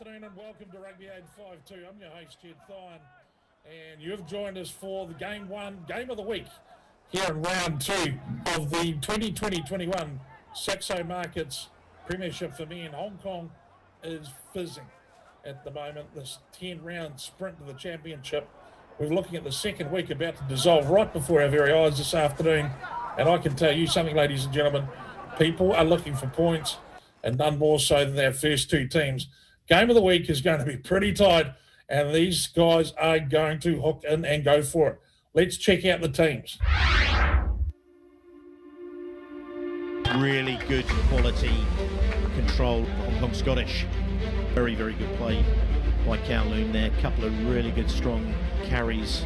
afternoon and welcome to Rugby 852. I'm your host, Jed Thine, and you've joined us for the game one, game of the week here in round two of the 2020-21 Saxo Markets Premiership for me in Hong Kong is fizzing at the moment. This 10 round sprint to the championship. We're looking at the second week about to dissolve right before our very eyes this afternoon. And I can tell you something, ladies and gentlemen, people are looking for points and none more so than their first two teams. Game of the week is going to be pretty tight, and these guys are going to hook in and go for it. Let's check out the teams. Really good quality control Hong Kong Scottish. Very, very good play by Kowloon there. A couple of really good strong carries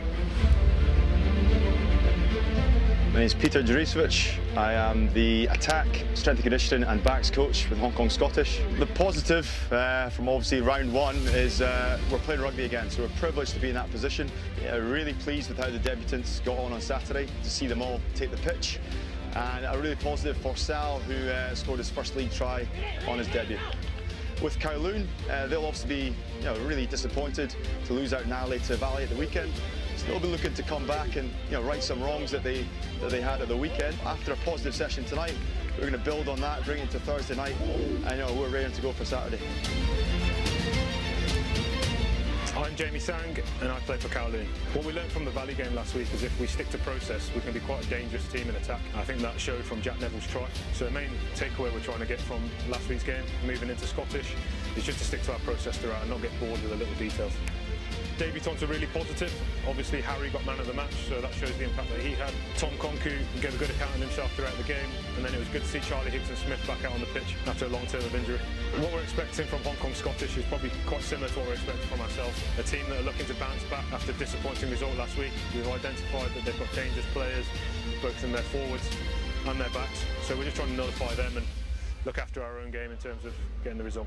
my name is Peter Juricevic. I am the attack, strength and conditioning and backs coach with Hong Kong Scottish. The positive uh, from obviously round one is uh, we're playing rugby again, so we're privileged to be in that position. Yeah, really pleased with how the debutants got on on Saturday, to see them all take the pitch. And a really positive for Sal, who uh, scored his first league try on his debut. With Kowloon, uh, they'll obviously be you know, really disappointed to lose out narrowly to Valley at the weekend they'll be looking to come back and you know right some wrongs that they that they had at the weekend. After a positive session tonight, we're going to build on that, bring it to Thursday night. I know we're ready to go for Saturday. I'm Jamie Sang and I play for Kowloon. What we learned from the Valley game last week is if we stick to process, we can be quite a dangerous team in attack. I think that showed from Jack Neville's try. So the main takeaway we're trying to get from last week's game, moving into Scottish, is just to stick to our process throughout and not get bored with the little details. Debutants are really positive. Obviously, Harry got man of the match, so that shows the impact that he had. Tom Conku gave a good account of himself throughout the game, and then it was good to see Charlie Higson Smith back out on the pitch after a long term of injury. What we're expecting from Hong Kong Scottish is probably quite similar to what we're expecting from ourselves. A team that are looking to bounce back after a disappointing result last week. We've identified that they've got dangerous players, both in their forwards and their backs. So we're just trying to notify them and look after our own game in terms of getting the result.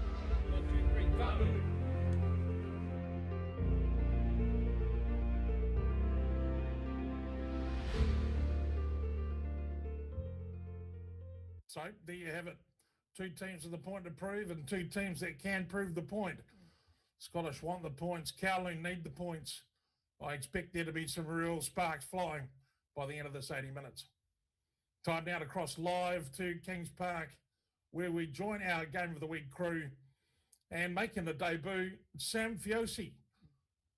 So there you have it. Two teams with the point to prove and two teams that can prove the point. Scottish want the points. Kowloon need the points. I expect there to be some real sparks flying by the end of this 80 minutes. Time now to cross live to Kings Park, where we join our Game of the Week crew and making the debut, Sam Fiosi,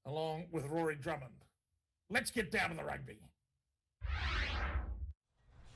along with Rory Drummond. Let's get down to the rugby.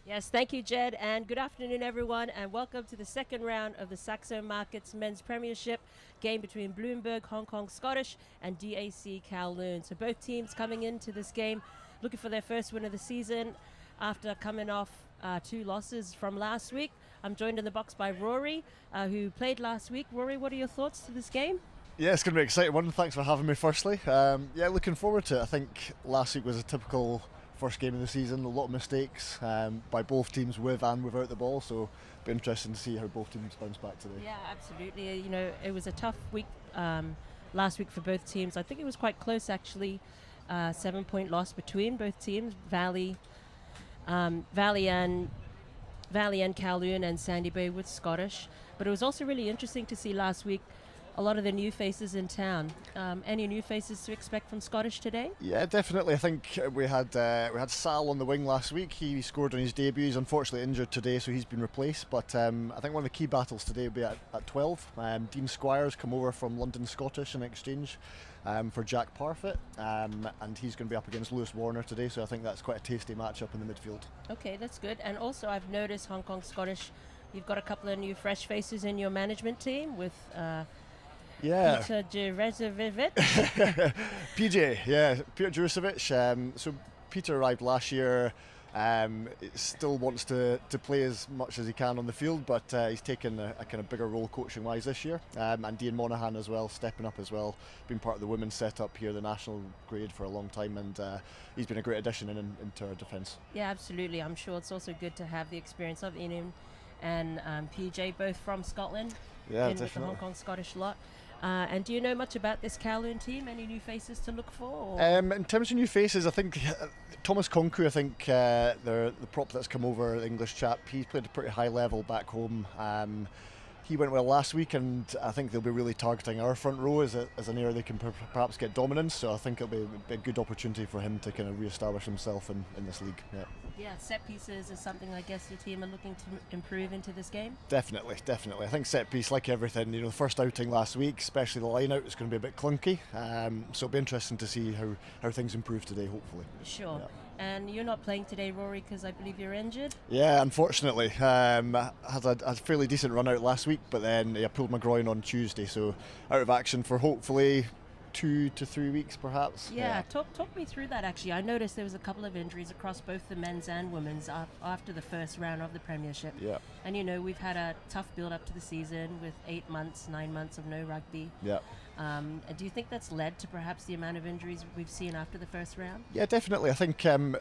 Yes, thank you, Jed, and good afternoon, everyone, and welcome to the second round of the Saxo Markets Men's Premiership game between Bloomberg, Hong Kong Scottish, and DAC Kowloon. So both teams coming into this game looking for their first win of the season after coming off uh, two losses from last week. I'm joined in the box by Rory, uh, who played last week. Rory, what are your thoughts to this game? Yeah, it's going to be an exciting one. Thanks for having me, firstly. Um, yeah, looking forward to it. I think last week was a typical first game of the season. A lot of mistakes um, by both teams with and without the ball. So be interesting to see how both teams bounce back today. Yeah, absolutely. You know, it was a tough week um, last week for both teams. I think it was quite close actually. Uh, seven point loss between both teams. Valley, um, Valley and Valley and Kowloon and Sandy Bay with Scottish. But it was also really interesting to see last week a lot of the new faces in town. Um, any new faces to expect from Scottish today? Yeah, definitely. I think we had uh, we had Sal on the wing last week. He scored on his debut. He's unfortunately injured today, so he's been replaced. But um, I think one of the key battles today will be at, at 12. Um, Dean Squires come over from London Scottish in exchange. Um, for Jack Parfitt, um, and he's going to be up against Lewis Warner today, so I think that's quite a tasty matchup in the midfield. Okay, that's good. And also, I've noticed Hong Kong Scottish, you've got a couple of new fresh faces in your management team with uh, yeah. Peter Juricevic. PJ, yeah, Peter Juricevic. Um, so Peter arrived last year. Um, still wants to, to play as much as he can on the field, but uh, he's taken a, a, kind of bigger role coaching wise this year. Um, and Ian Monaghan as well, stepping up as well, been part of the women's setup here, the national grade for a long time, and uh, he's been a great addition in, in, into our defence. Yeah, absolutely. I'm sure it's also good to have the experience of Ian and um, PJ, both from Scotland. Yeah, in definitely. With the Hong Kong Scottish lot. Uh, and do you know much about this Kowloon team? Any new faces to look for? Um, in terms of new faces, I think uh, Thomas Conku, I think uh, the, the prop that's come over, the English chap, he's played a pretty high level back home. Um, he went well last week, and I think they'll be really targeting our front row as, a, as an area they can per- perhaps get dominance. So I think it'll be, be a good opportunity for him to kind of re-establish himself in, in this league. Yeah. Yeah, set pieces is something I guess your team are looking to improve into this game. Definitely, definitely. I think set piece, like everything, you know, the first outing last week, especially the line out, is going to be a bit clunky. Um, so it'll be interesting to see how, how things improve today, hopefully. Sure. Yeah. And you're not playing today, Rory, because I believe you're injured. Yeah, unfortunately. Um, I had a, a fairly decent run out last week, but then I pulled my groin on Tuesday, so out of action for hopefully two to three weeks, perhaps. Yeah, talk talk me through that. Actually, I noticed there was a couple of injuries across both the men's and women's after the first round of the Premiership. Yeah. And you know we've had a tough build up to the season with eight months, nine months of no rugby. Yeah. Um, do you think that's led to perhaps the amount of injuries we've seen after the first round? Yeah, definitely. I think um,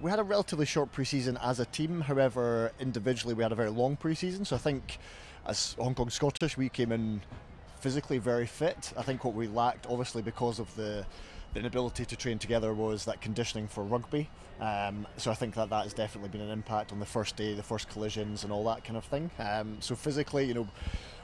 we had a relatively short preseason as a team. However, individually we had a very long preseason. So I think as Hong Kong Scottish, we came in physically very fit. I think what we lacked, obviously, because of the the inability to train together was that conditioning for rugby. Um, so I think that that has definitely been an impact on the first day, the first collisions, and all that kind of thing. Um, so physically, you know,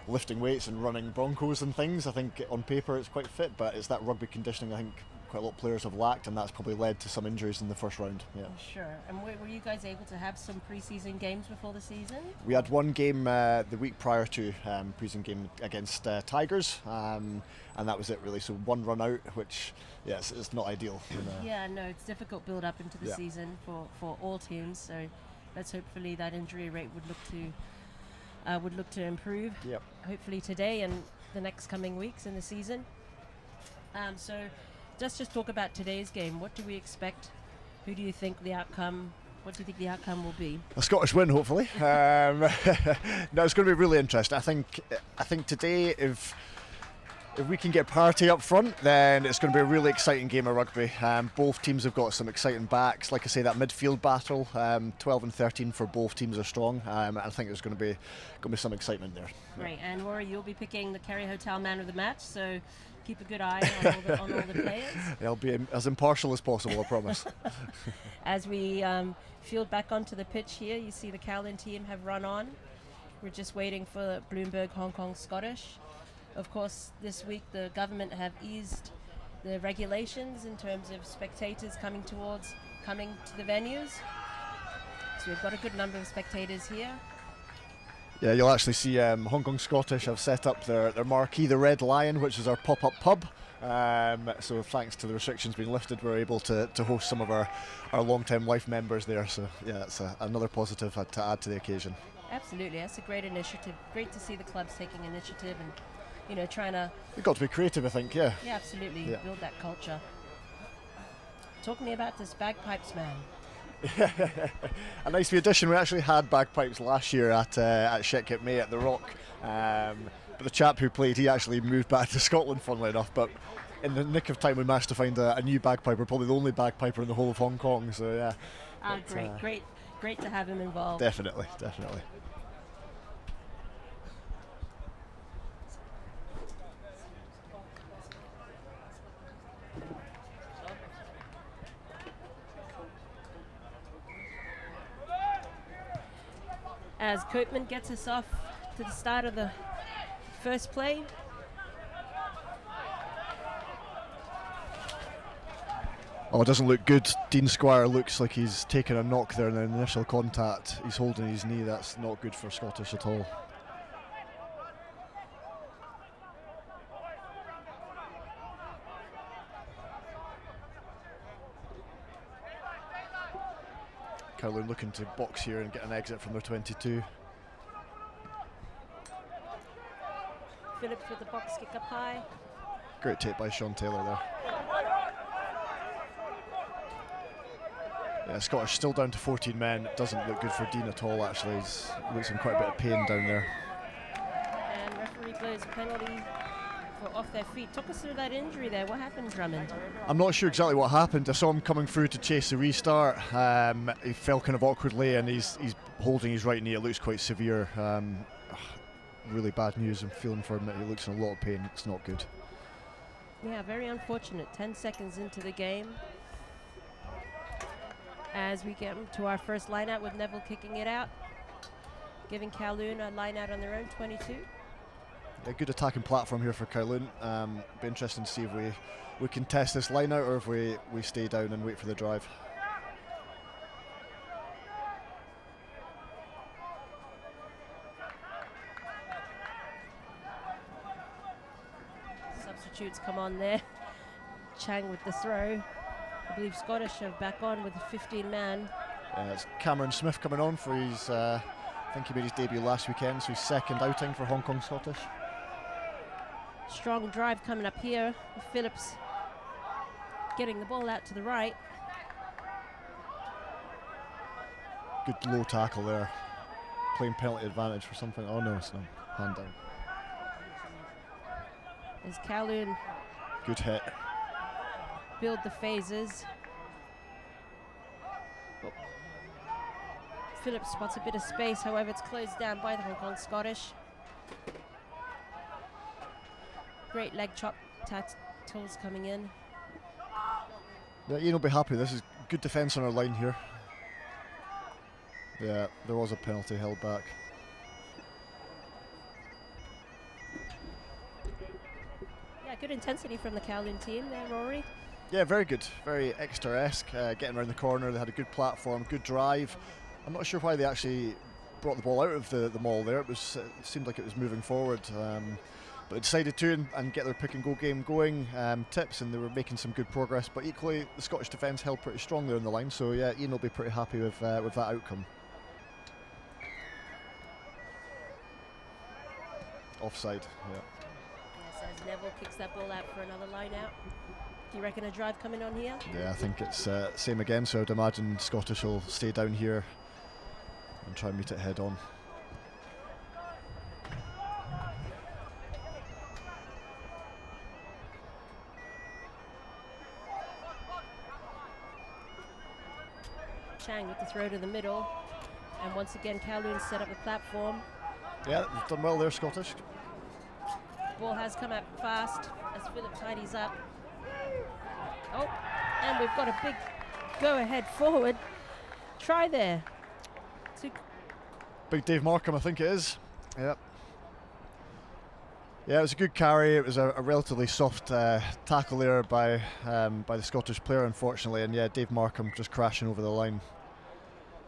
lifting weights and running broncos and things, I think on paper it's quite fit, but it's that rugby conditioning I think quite a lot of players have lacked, and that's probably led to some injuries in the first round. Yeah. Sure. And were, were you guys able to have some preseason games before the season? We had one game uh, the week prior to um, preseason game against uh, Tigers, um, and that was it really. So one run out, which yes, it's not ideal. you know. Yeah, no, it's difficult build up into the Yeah. season for, for all teams. So let's hopefully that injury rate would look to uh, would look to improve. Yep. Hopefully today and the next coming weeks in the season. Um, so let's just talk about today's game. What do we expect? Who do you think the outcome? What do you think the outcome will be? A Scottish win, hopefully. Um, no, it's going to be really interesting. I think. I think today, if if we can get parity up front, then it's going to be a really exciting game of rugby. Um, both teams have got some exciting backs. Like I say, that midfield battle, um, 12 and 13 for both teams are strong. Um, I think there's going to be going to be some excitement there. Great. And Rory, you'll be picking the Kerry Hotel man of the match. So keep a good eye on all the, on all the players. I'll be as impartial as possible. I promise. As we um, field back onto the pitch here, you see the Kowloon team have run on. We're just waiting for Bloomberg Hong Kong Scottish. Of course, this week the government have eased the regulations in terms of spectators coming towards coming to the venues. So we've got a good number of spectators here. Yeah, you'll actually see um, Hong Kong Scottish have set up their, their marquee, the Red Lion, which is our pop up pub. Um, so, thanks to the restrictions being lifted, we're able to, to host some of our, our long term life members there. So, yeah, it's a, another positive uh, to add to the occasion. Absolutely, that's a great initiative. Great to see the clubs taking initiative and, you know, trying to We've got to be creative, I think, yeah. Yeah, absolutely. Yeah. Build that culture. Talk to me about this bagpipes man. a nice addition. We actually had bagpipes last year at uh, at Shek Kip Mei at the Rock, um, but the chap who played, he actually moved back to Scotland, funnily enough. But in the nick of time, we managed to find a, a new bagpiper, probably the only bagpiper in the whole of Hong Kong. So yeah, Ah, But, great, uh, great, great to have him involved. definitely, definitely. As Coatman gets us off to the start of the first play. Oh, it doesn't look good. Dean Squire looks like he's taken a knock there in the initial contact. He's holding his knee. That's not good for Scottish at all. Kowloon looking to box here and get an exit from their 22. Phillips with the box kick up high. Great take by Sean Taylor there. Yeah, Scottish still down to 14 men. It doesn't look good for Dean at all, actually. He's looks in quite a bit of pain down there. And referee blows a penalty off their feet. Talk us through that injury there. What happened, Drummond? I'm not sure exactly what happened. I saw him coming through to chase the restart. Um, he fell kind of awkwardly and he's, he's holding his right knee. It looks quite severe. Um, really bad news. I'm feeling for him. He looks in a lot of pain. It's not good. Yeah, very unfortunate. 10 seconds into the game. As we get to our first line out with Neville kicking it out. giving Kowloon a line out on their own 22. A good attacking platform here for Kowloon. Um, be interesting to see if we, we can test this line out or if we, we stay down and wait for the drive. Substitutes come on there. Chang with the throw. I believe Scottish are back on with a 15 man. Uh, it's Cameron Smith coming on for his, uh, I think he made his debut last weekend, so his second outing for Hong Kong Scottish. Strong drive coming up here. Phillips getting the ball out to the right. Good low tackle there. Playing penalty advantage for something. Oh no, it's not. Hand down. As Kowloon Good hit. build the phases. Oh. Phillips spots a bit of space, however, it's closed down by the Hong Kong Scottish. Great leg chop tackles coming in. Yeah, Ian will be happy. This is good defence on our line here. Yeah, there was a penalty held back. Yeah, good intensity from the Kowloon team there, Rory. Yeah, very good. Very Exeter-esque. Uh, getting around the corner, they had a good platform, good drive. I'm not sure why they actually brought the ball out of the, the maul there. It was it seemed like it was moving forward. Um, but decided to and, and, get their pick and go game going. Um, tips and they were making some good progress. But equally, the Scottish defence held pretty strong there in the line. So yeah, Ian will be pretty happy with uh, with that outcome. Offside. Yeah. Yes, as Neville kicks that ball out for another line out. Do you reckon a drive coming on here? Yeah, I think it's uh, same again. So I'd imagine Scottish will stay down here and try and meet it head on. Chang with the throw to the middle. And once again, Kowloon set up the platform. Yeah, they've done well there, Scottish. Ball has come out fast as Philip tidies up. Oh, and we've got a big go ahead forward. Try there. To Big Dave Markham, I think it is. Yep. Yeah, it was a good carry. It was a, a relatively soft uh, tackle there by um, by the Scottish player, unfortunately. And yeah, Dave Markham just crashing over the line.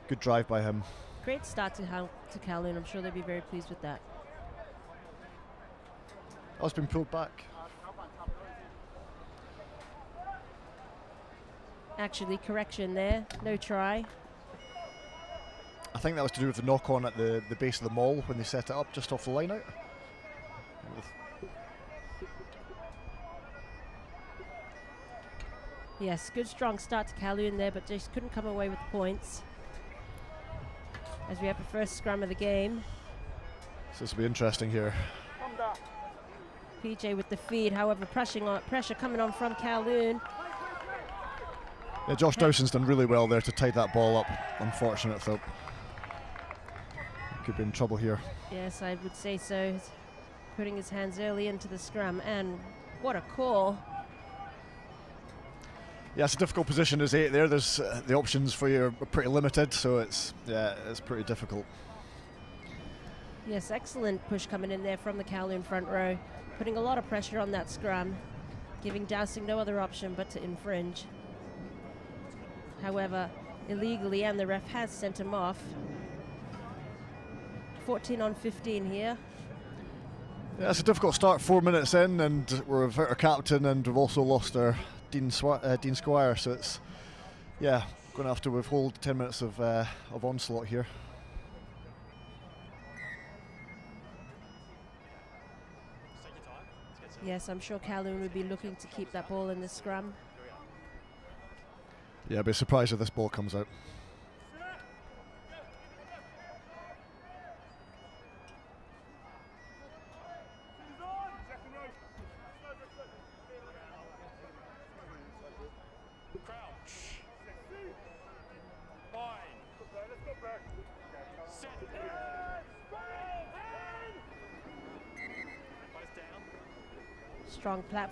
Good drive by him. Great start to, Hal- to. I'm sure they'll be very pleased with that. Oh, it's been pulled back. Actually, correction there. No try. I think that was to do with the knock on at the, the base of the maul when they set it up just off the line out. Yes, good strong start to Kowloon there, but just couldn't come away with the points. As we have the first scrum of the game. So this will be interesting here. PJ with the feed, however, pressing on, pressure coming on from Kowloon. Yeah, Josh Dowson's done really well there to tie that ball up. Unfortunate though. Could be in trouble here. Yes, I would say so. He's putting his hands early into the scrum, and what a call. Yeah, it's a difficult position as eight there. There's uh, the options for you are pretty limited, so it's yeah, it's pretty difficult. Yes, excellent push coming in there from the Kowloon front row, putting a lot of pressure on that scrum, giving Dowsing no other option but to infringe. However, illegally, and the ref has sent him off. 14 on 15 here. Yeah, it's a difficult start. Four minutes in, and we're without our captain, and we've also lost our Dean, uh, Dean Squire. So it's yeah, going to have to withhold 10 minutes of uh, of onslaught here. Yes, I'm sure Kowloon would be looking to keep that ball in the scrum. Yeah, I'd be surprised if this ball comes out.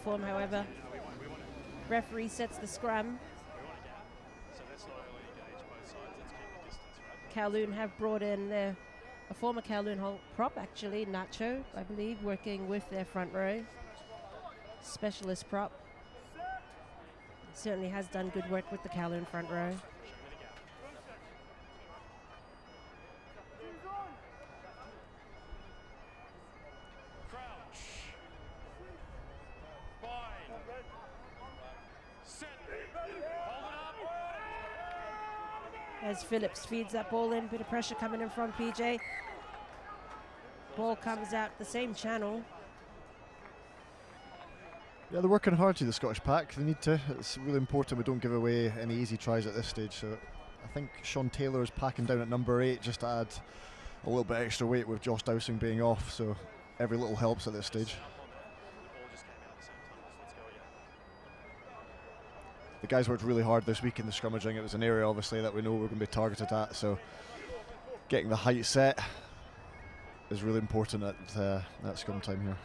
Platform, however. Referee sets the scrum. Kowloon have brought in their a former Kowloon Hall prop, actually, Nacho, I believe, working with their front row. Specialist prop. Certainly has done good work with the Kowloon front row. As Phillips feeds that ball in, bit of pressure coming in from PJ. Ball comes out the same channel. Yeah, they're working hard to the Scottish pack. They need to. It's really important we don't give away any easy tries at this stage. So I think Sean Taylor is packing down at number eight just to add a little bit extra weight with Josh Dowsing being off. So every little helps at this stage. The guys worked really hard this week in the scrummaging. It was an area, obviously, that we know we're going to be targeted at. So getting the height set is really important at, uh, scrum time here.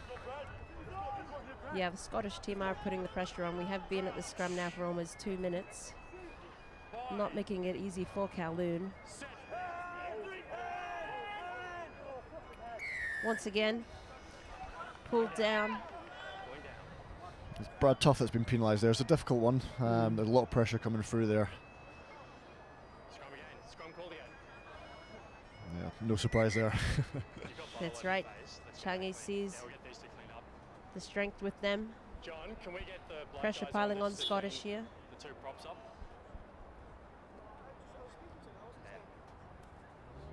Yeah, the Scottish team are putting the pressure on. We have been at the scrum now for almost two minutes. Not making it easy for Kowloon. Once again, pulled down. It's Brad Tough that's been penalised there. It's a difficult one. Um, there's a lot of pressure coming through there. Yeah, no surprise there. That's right. Changi sees the strength with them. John, can we get the Pressure piling on Scottish here. The two props up.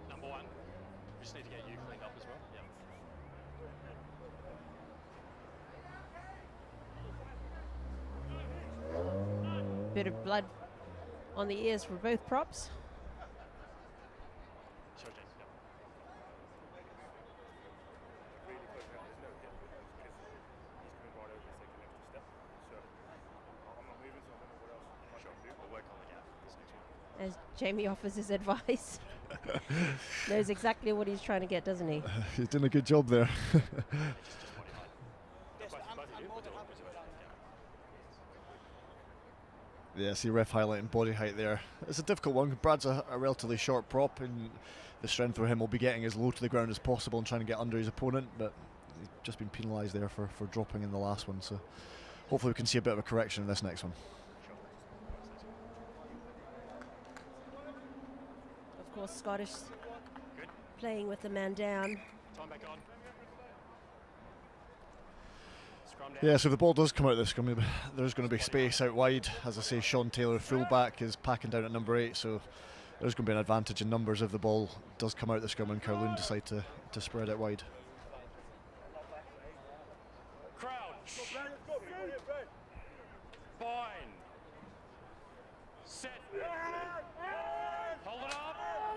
Number one. We just need to get you cleaned up as well. Yeah. Bit of blood on the ears for both props. As Jamie offers his advice. Knows exactly what he's trying to get, doesn't he? He's doing a good job there. Just body height. Both, both of you. We'll do it. We'll do it. Yeah. Uh, yeah, see ref highlighting body height there. It's a difficult one. Brad's a, a relatively short prop, and the strength for him will be getting as low to the ground as possible and trying to get under his opponent. But he's just been penalised there for, for dropping in the last one. So hopefully we can see a bit of a correction in this next one. Of course, Scottish playing with the man down. Time back on. Scrum down. Yeah, so if the ball does come out of the scrum, there's going to be space out wide. As I say, Sean Taylor, fullback, is packing down at number eight, so there's going to be an advantage in numbers if the ball does come out of the scrum and Kowloon decide to, to spread it wide. Crouch. Bind. Set. Hold it up.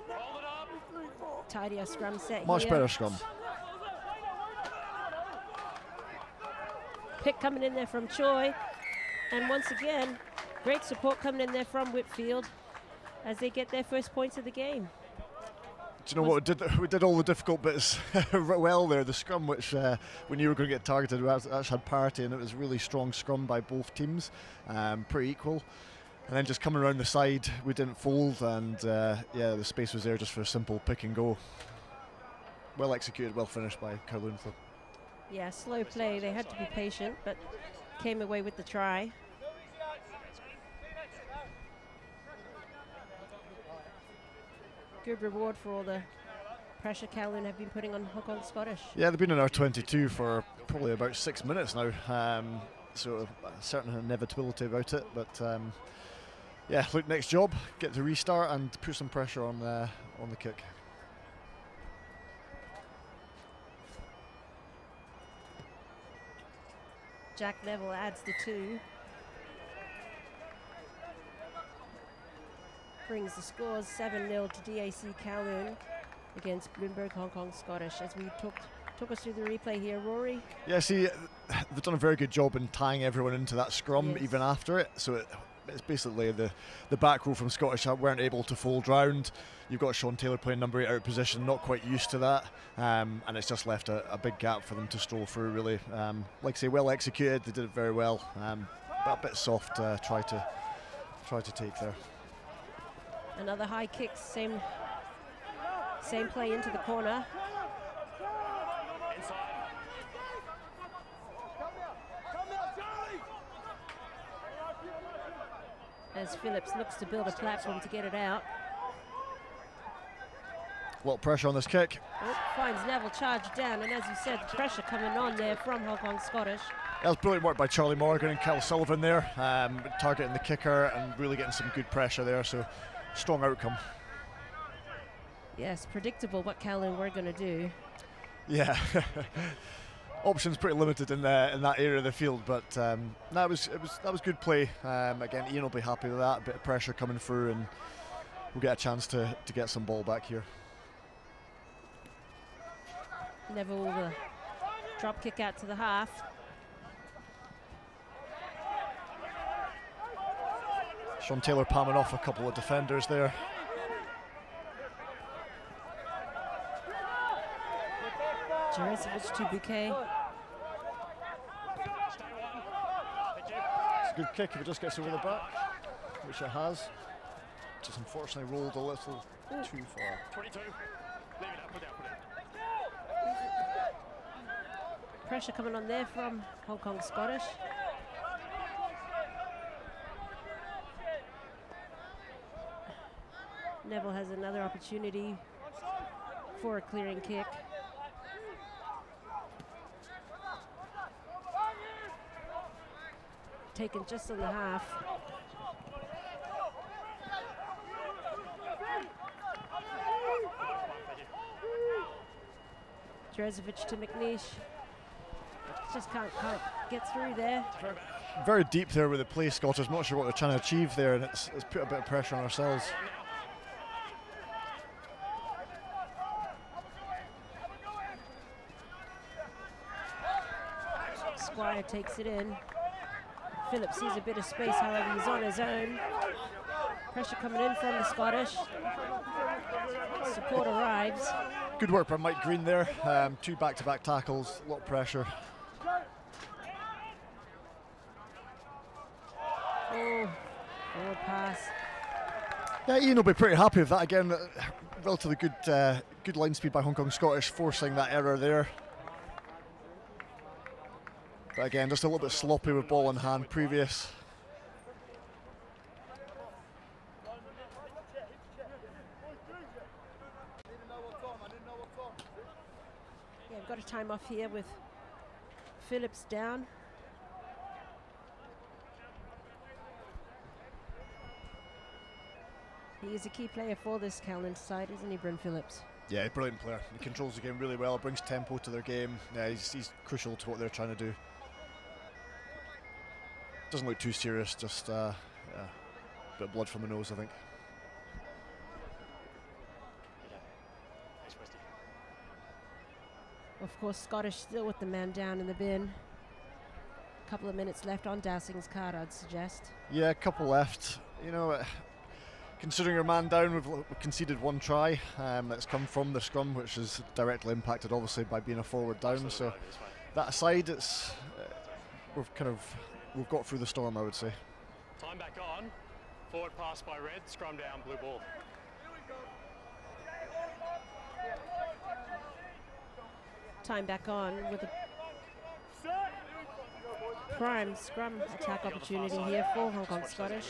Hold it up. Tidier scrum set Much here. better scrum. Pick coming in there from Choi. And once again, great support coming in there from Whitfield as they get their first points of the game. Do you know what? We did, we did all the difficult bits well there. The scrum, which uh, we knew we were going to get targeted, we actually had parity, and it was really strong scrum by both teams, um, pretty equal. And then just coming around the side, we didn't fold, and uh, yeah, the space was there just for a simple pick and go. Well executed, well finished by Kowloon. Yeah, slow play. They had to be patient, but came away with the try. Good reward for all the pressure Kowloon have been putting on Hong Kong Scottish. Yeah, they've been in our 22 for probably about six minutes now. Um, so a certain inevitability about it, but um, yeah, look, next job, get to restart and put some pressure on uh, on the kick. Jack Neville adds the two. Brings the scores 7 0 to DAC Kowloon against Bloomberg Hong Kong Scottish. As we talked, took us through the replay here, Rory. Yeah, see, they've done a very good job in tying everyone into that scrum Yes. even after it. So it, it's basically the, the back row from Scottish weren't able to fold round. You've got Sean Taylor playing number eight out of position, not quite used to that, um, and it's just left a, a big gap for them to stroll through. Really, um, like I say, well executed. They did it very well, um, but a bit soft. Uh, try to try to take there. Another high kick, same Same play into the corner. As Phillips looks to build a platform to get it out. A lot of pressure on this kick. Oh, finds Neville charged down, and as you said, pressure coming on there from Hong Kong Scottish. That was brilliant work by Charlie Morgan and Kyle Sullivan there, um, targeting the kicker and really getting some good pressure there. So, strong outcome. Yes, predictable what Kowloon were going to do. Yeah, options pretty limited in the, in that area of the field, but um, that was it was that was good play. Um, again, Ian will be happy with that. A bit of pressure coming through, and we'll get a chance to to get some ball back here. Neville with a drop kick out to the half. Sean Taylor palming off a couple of defenders there. Juricevic to Bouquet. It's a good kick if it just gets over the back, which it has. Just unfortunately rolled a little too far. 22. Leave it up, put it out, put it out. Pressure coming on there from Hong Kong Scottish. Neville has another opportunity for a clearing kick. Taken just on the half. Drezovic to McNeish. Just can't, can't get through there. Very deep there with the play, Scottish. Not sure what they're trying to achieve there, and it's, it's put a bit of pressure on ourselves. Squire takes it in. Phillips sees a bit of space, however, he's on his own. Pressure coming in from the Scottish. Support arrives. Good work by Mike Green there. Um, two back-to-back tackles, a lot of pressure. Oh, forward pass. Yeah, Ian will be pretty happy with that. Again, relatively good, uh, good line speed by Hong Kong Scottish, forcing that error there. But again, just a little bit sloppy with ball in hand previous. Yeah, I've got a time off here with Phillips down. He is a key player for this Kowloon side, isn't he, Bryn Phillips? Yeah, brilliant player. He controls the game really well, brings tempo to their game. Yeah, he's, he's crucial to what they're trying to do. Doesn't look too serious, just uh, yeah, a bit of blood from the nose, I think. Of course, Scottish still with the man down in the bin. A couple of minutes left on Dowsing's card, I'd suggest. Yeah, a couple left. You know, uh, considering your man down, we've, we've conceded one try um, that's come from the scrum, which is directly impacted, obviously, by being a forward down. So that aside, it's uh, we've kind of we've got through the storm, I would say. Time back on. Forward pass by red, scrum down, blue ball. Time back on with a prime scrum attack opportunity here for Hong Kong Scottish.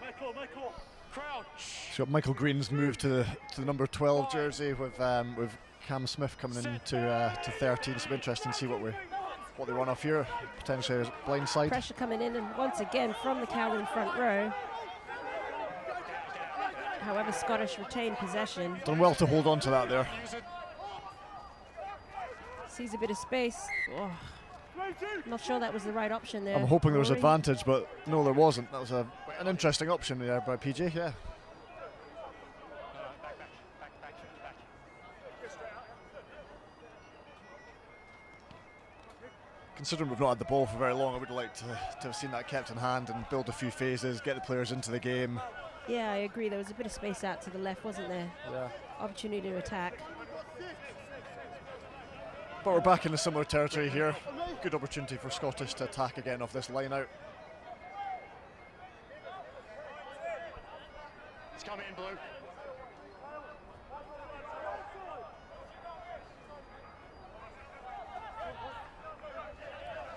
Michael, Michael. Crouch. So Michael Green's moved to the, to the number 12 jersey with um, with Cam Smith coming in to uh, to 13. So it'll be interesting to see what we what they run off here. Potentially a blind side. Pressure coming in, and once again from the Kowloon front row. However, Scottish retain possession. Done well to hold on to that there. Sees a bit of space. Oh, not sure that was the right option there. I'm hoping there was advantage, but no, there wasn't. That was a, an interesting option there by PJ. Yeah. Considering we've not had the ball for very long, I would like to, to have seen that kept in hand and build a few phases, get the players into the game. Yeah, I agree. There was a bit of space out to the left, wasn't there? Yeah. Opportunity to attack. But we're back in a similar territory here. Good opportunity for Scottish to attack again off this line out. It's come in, Blue.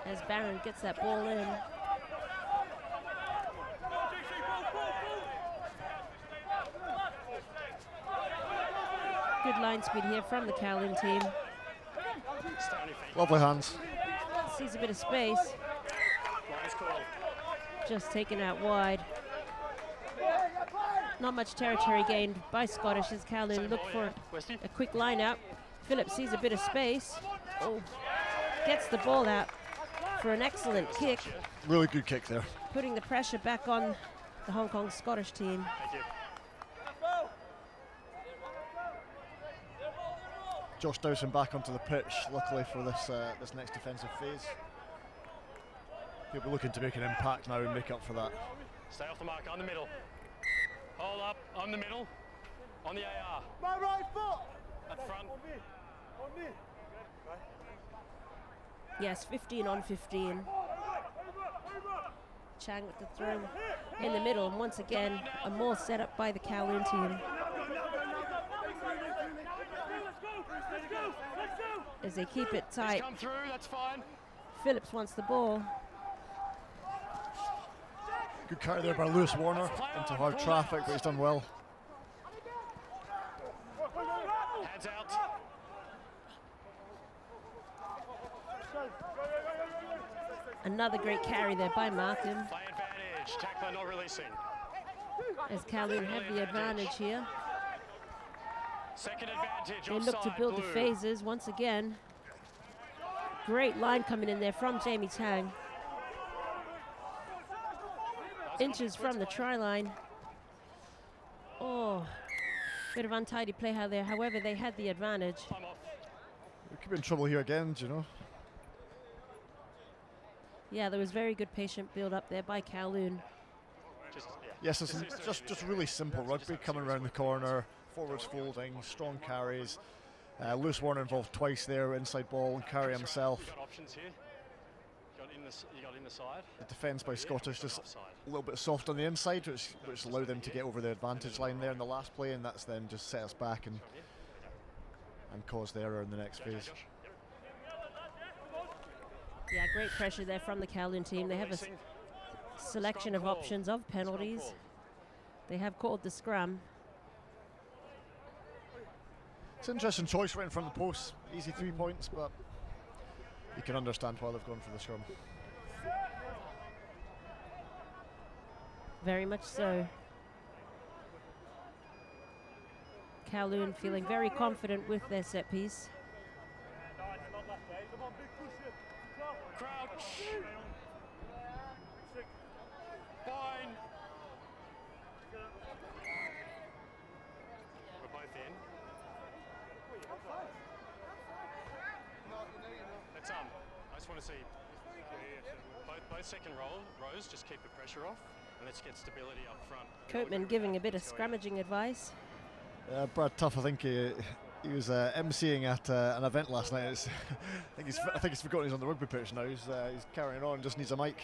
As Barron gets that ball in. Good line speed here from the Kowloon team. Lovely hands. Sees a bit of space. Just taken out wide. Not much territory gained by Scottish as Kowloon look for a quick line out. Phillips sees a bit of space. Oh, gets the ball out for an excellent kick, Really good kick there. putting the pressure back on the Hong Kong Scottish team. Thank you. Josh Dowson back onto the pitch, luckily for this uh, this next defensive phase. He'll be looking to make an impact now and make up for that. Stay off the mark, on the middle. Hold up, on the middle. On the AR. My right foot! At front. On me! On me! Yes, 15 on 15. Chang with the throw in the middle, and once again, a maul set up by the Kowloon team. As they keep it tight, Come through, that's fine. Phillips wants the ball. Good carry there by Lewis Warner into hard traffic, but he's done well. Hands out. Another great carry there by Markham, Play advantage. Tackler not releasing. as Kowloon have the advantage here. Second advantage. They look to offside, build the phases once again. Great line coming in there from Jamie Tang. Inches from the try line. Oh, bit of untidy play how there. However, they had the advantage. Time. We could be in trouble here again, do you know? Yeah, there was very good patient build up there by Kowloon. Just, yeah. Yes, it's just just really simple rugby coming around the corner, forwards folding, strong carries. Uh, Lewis Warner involved twice there, inside ball and carry himself. You got options here. You got in the, got in the side. The defence by Scottish just a little bit soft on the inside, which which allowed them to get over the advantage line there in the last play, and that's then just set us back and and caused the error in the next phase. Yeah, great pressure there from the Kowloon team. They have a selection of options of penalties. They have called the scrum. It's an interesting choice right in front of the post. Easy three points, but you can understand why they've gone for the scrum. Very much so. Kowloon feeling very confident with their set piece. Crouch. Fine. We're both in. Let's um. I just want to see both both second roll rows. Just keep the pressure off, and let's get stability up front. Coatman giving a bit of scrummaging advice. Uh, Brad Tuff, I think he, he was uh, emceeing at uh, an event last night. It's I think he's I think he's forgotten he's on the rugby pitch now. He's, uh, he's carrying on, just needs a mic.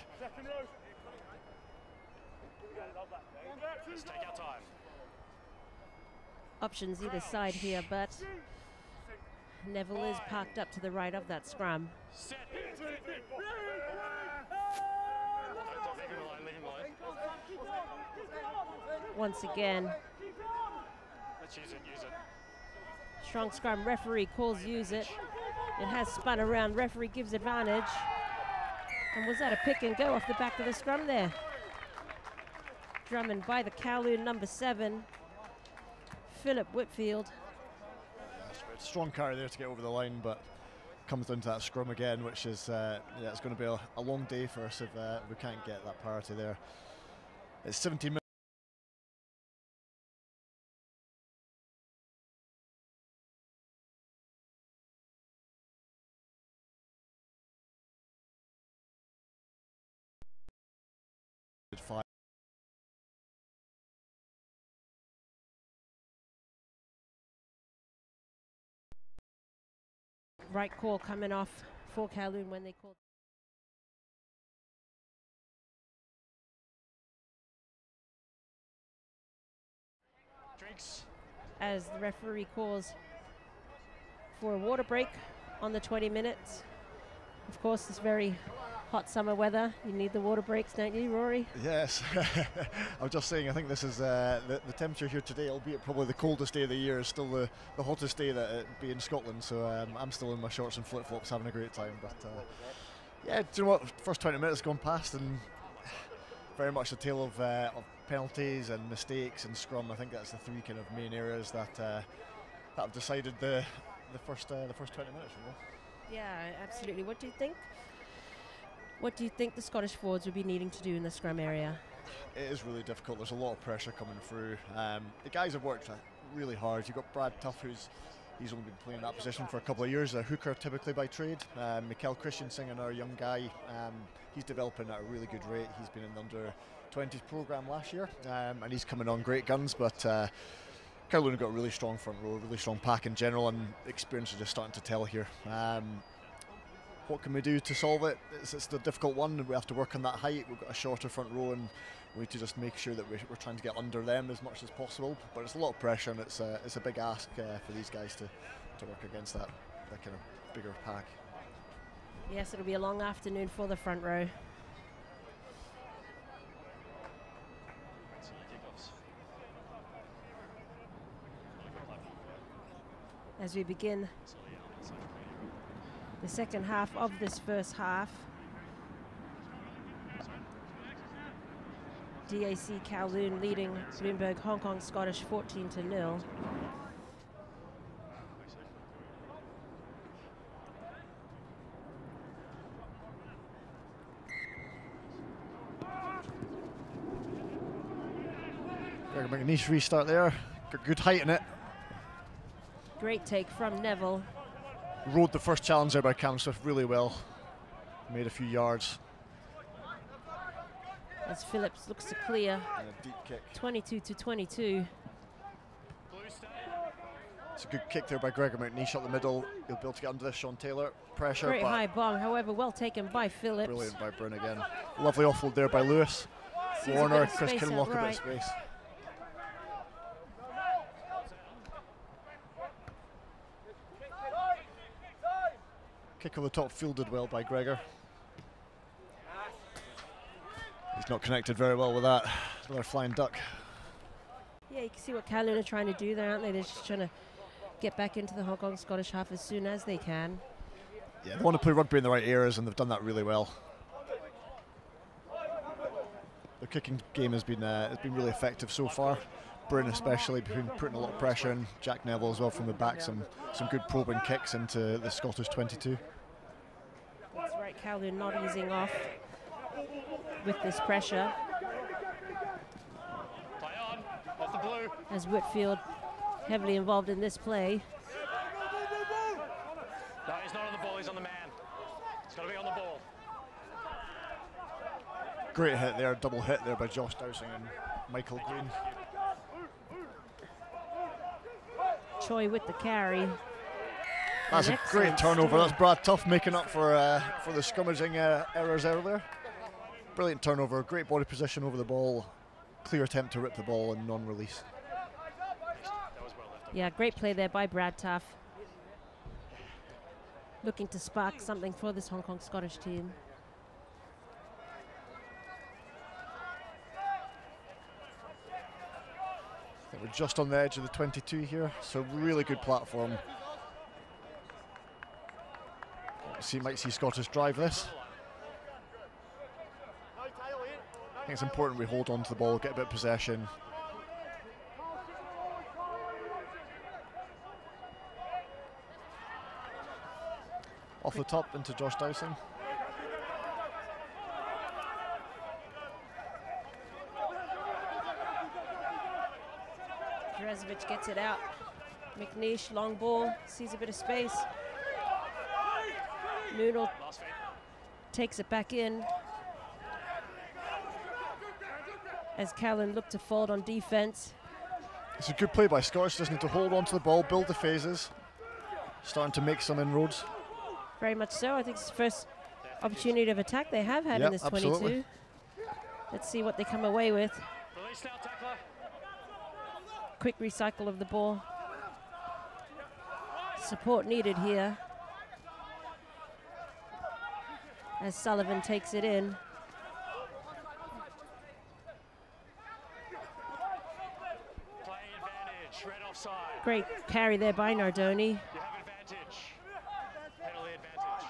Just take our time. Options either side here, but Neville is parked up to the right of that scrum. Once Don't, strong scrum referee calls use it. It has spun around, referee gives advantage. And was that a pick and go off the back of the scrum there? Drummond by the Kowloon number seven, Philip Whitfield. Strong carry there to get over the line, but comes down to that scrum again, which is uh, yeah, it's going to be a, a long day for us if uh, we can't get that parity there. It's 17 minutes. Right call coming off for Kowloon when they called. as the referee calls for a water break on the 20 minutes. Of course, it's very hot summer weather. You need the water breaks, don't you, Rory? Yes, I was just saying. I think this is uh, the, the temperature here today, albeit probably the coldest day of the year, is still the, the hottest day that it be in Scotland. So um, I'm still in my shorts and flip flops, having a great time. But uh, yeah, do you know what? First 20 minutes gone past, and very much a tale of, uh, of penalties and mistakes and scrum. I think that's the three kind of main areas that uh, that have decided the the first uh, the first 20 minutes. Really. Yeah, absolutely. What do you think? What do you think the Scottish forwards would be needing to do in the scrum area? It is really difficult. There's a lot of pressure coming through. Um, the guys have worked really hard. You've got Brad Tuff, who's he's only been playing that position for a couple of years, a hooker typically by trade. Um, Mikael Christiansen, another young guy, um, he's developing at a really good rate. He's been in the under 20s program last year, um, and he's coming on great guns. But uh, have got a really strong front row, a really strong pack in general, and experience is just starting to tell here. Um, what can we do to solve it? It's, it's the difficult one. We have to work on that height. We've got a shorter front row, and we need to just make sure that we're, we're trying to get under them as much as possible. But it's a lot of pressure, and it's a, it's a big ask uh, for these guys to, to work against that, that kind of bigger pack. Yes, it'll be a long afternoon for the front row. As we begin the second half of this first half. DAC Kowloon leading Bloomberg Hong Kong Scottish 14 to 0. Gregor McNeish restart there. Good height in it. Great take from Neville. Rode the first challenge there by Cam Swift really well. Made a few yards. As Phillips looks to clear. And a deep kick. 22 to 22. It's a good kick there by Gregor McNeish up the middle. He'll be able to get under this. Sean Taylor. Pressure. Great high bomb, however, well taken by Phillips. Brilliant by Bryn again. Lovely offload there by Lewis. Sees Warner, Chris space out Kinlock, a bit of space. Kick over the top, fielded well by Gregor. He's not connected very well with that. Another flying duck. Yeah, you can see what Kowloon are trying to do there, aren't they? They're just trying to get back into the Hong Kong Scottish half as soon as they can. Yeah, they want to play rugby in the right areas, and they've done that really well. The kicking game has been uh, has been really effective so far. Bryn especially been putting a lot of pressure in. Jack Neville as well from the back, some some good probing kicks into the Scottish 22. That's right, Kowloon not easing off with this pressure. Play on, off the blue. As Whitfield heavily involved in this play. No, he's not on the ball, he's on the man. He's got to be on the ball. Great hit there, double hit there by Josh Dowsing and Michael Green. Choi with the carry. That's a great turnover. That's Brad Tuff making up for uh, for the scrummaging uh, errors earlier. Brilliant turnover, great body position over the ball, clear attempt to rip the ball and non-release. Yeah, great play there by Brad Tuff. Looking to spark something for this Hong Kong Scottish team. We're just on the edge of the 22 here, so really good platform. See, might see Scottish drive this. I think it's important we hold on to the ball, get a bit of possession. Off the top into Josh Dowsing. Drezovic gets it out. McNeish, long ball, sees a bit of space. Noodle takes it back in. As Callan looked to fold on defense. It's a good play by Scottish, just need to hold on to the ball, build the phases. Starting to make some inroads. Very much so. I think it's the first opportunity of attack they have had Yep, in this 22. absolutely. Let's see what they come away with. Release now, tackler. quick recycle of the ball. Support needed here. As Sullivan takes it in. Play advantage, red offside. Great carry there by Nardoni. You have advantage. Penalty advantage.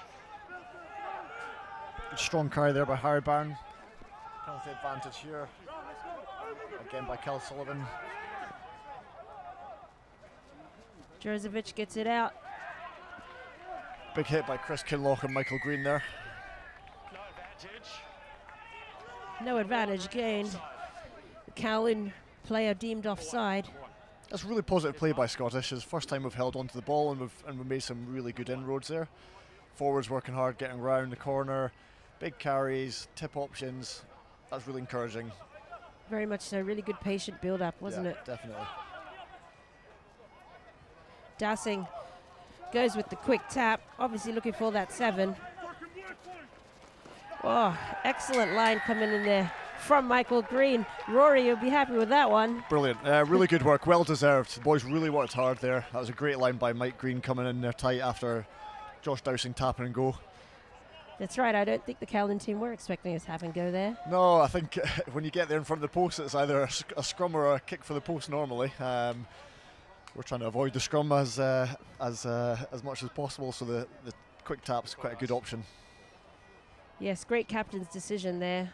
Good strong carry there by Harry Barn. Penalty advantage here. Again by Kel Sullivan. Jerozovic gets it out. Big hit by Chris Kinlock and Michael Green there. No advantage. No advantage gained. Kowloon player deemed offside. That's really positive play by Scottish. It's the first time we've held onto the ball and we've and we made some really good inroads there. Forwards working hard, getting round the corner, big carries, tip options. That's really encouraging. Very much so. Really good patient build up, wasn't Yeah, it? Definitely. Dassing goes with the quick tap, obviously looking for that seven. Oh, excellent line coming in there from Michael Green. Rory, you'll be happy with that one. Brilliant. Uh, really good work. Well deserved. The boys really worked hard there. That was a great line by Mike Green coming in there tight after Josh Dowsing tapping and go. That's right. I don't think the Kowloon team were expecting us to have and go there. No, I think when you get there in front of the post, it's either a, sc- a scrum or a kick for the post normally. Um, we're trying to avoid the scrum as uh, as uh, as much as possible, so the, the quick tap's quite a good option. Yes, great captain's decision there.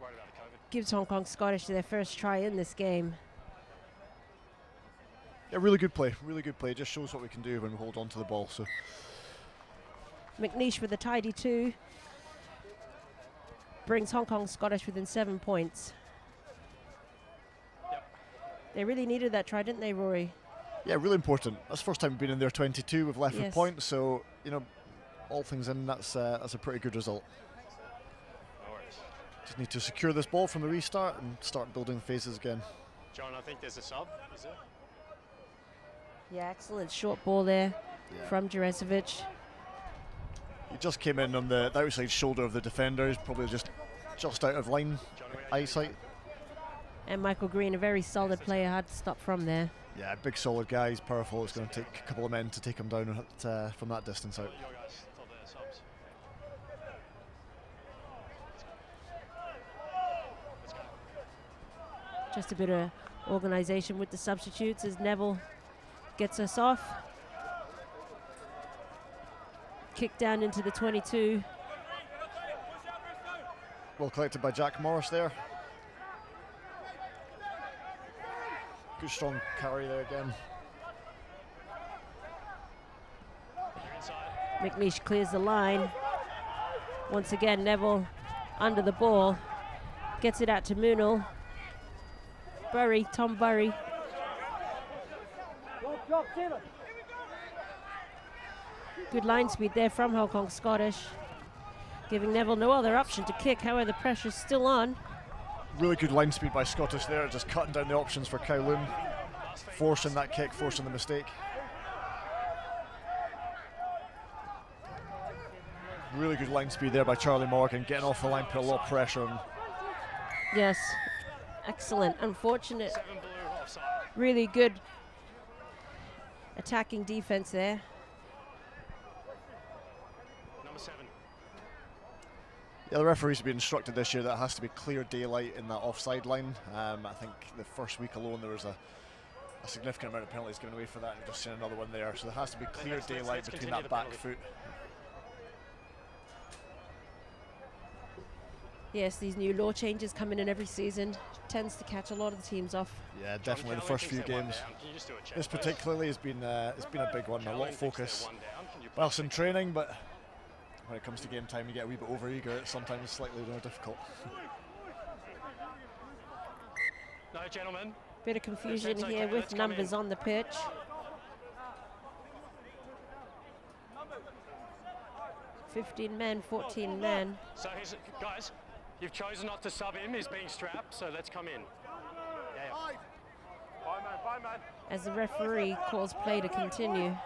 Worried about the COVID. Gives Hong Kong Scottish their first try in this game. Yeah, really good play. Really good play. Just shows what we can do when we hold on to the ball. So McNeish with a tidy two. Brings Hong Kong Scottish within seven points. Yep. They really needed that try, didn't they, Rory? yeah, really important. That's the first time we've been in there 22. We've left with Yes. points. So you know, all things in, that's uh, that's a pretty good result. Just need to secure this ball from the restart and start building phases again. John, I think there's a sub. Is there? Yeah, excellent short ball there Yeah. from Jerezovic. He just came in on the, the outside shoulder of the defender. He's probably just just out of line John, eyesight. And Michael Green, a very solid player, had to stop from there. Yeah, big solid guy. He's powerful. It's going to take a couple of men to take him down at, uh, from that distance out. Your guys, thought the subs. Just a bit of organisation with the substitutes as Neville gets us off. Kick down into the 22. Well collected by Jack Morris there. Good strong carry there again. McNeish clears the line. Once again, Neville under the ball. Gets it out to Moonal. Burry, Tom Burry. Good line speed there from Hong Kong Scottish. Giving Neville no other option to kick. However, the pressure's still on. Really good line speed by Scottish there, just cutting down the options for Kowloon. Forcing that kick, forcing the mistake. Really good line speed there by Charlie Morgan, getting off the line, put a lot of pressure on. Yes, excellent. Unfortunate, really good attacking defense there. Number seven. Yeah, the referees have been instructed this year that it has to be clear daylight in that offside line. Um, I think the first week alone there was a, a significant amount of penalties given away for that, and we've just seen another one there. So there has to be clear let's- let's- daylight let's between that back penalty. foot. Yes, these new law changes coming in every season tends to catch a lot of the teams off. Yeah, definitely the first few games. down. Can you just do a check This particularly has been uh, it's been a big one, a lot of focus. one down. Can you Whilst in training, but when it comes to game time, you get a wee bit over eager. It's sometimes slightly more difficult. No, gentlemen. Bit of confusion That's okay, here with numbers on the pitch. Fifteen men, fourteen men. So he's, guys, you've chosen not to sub him. He's being strapped, so let's come in. Yeah, yeah. Bye, man. Bye, man. As the referee calls play to continue.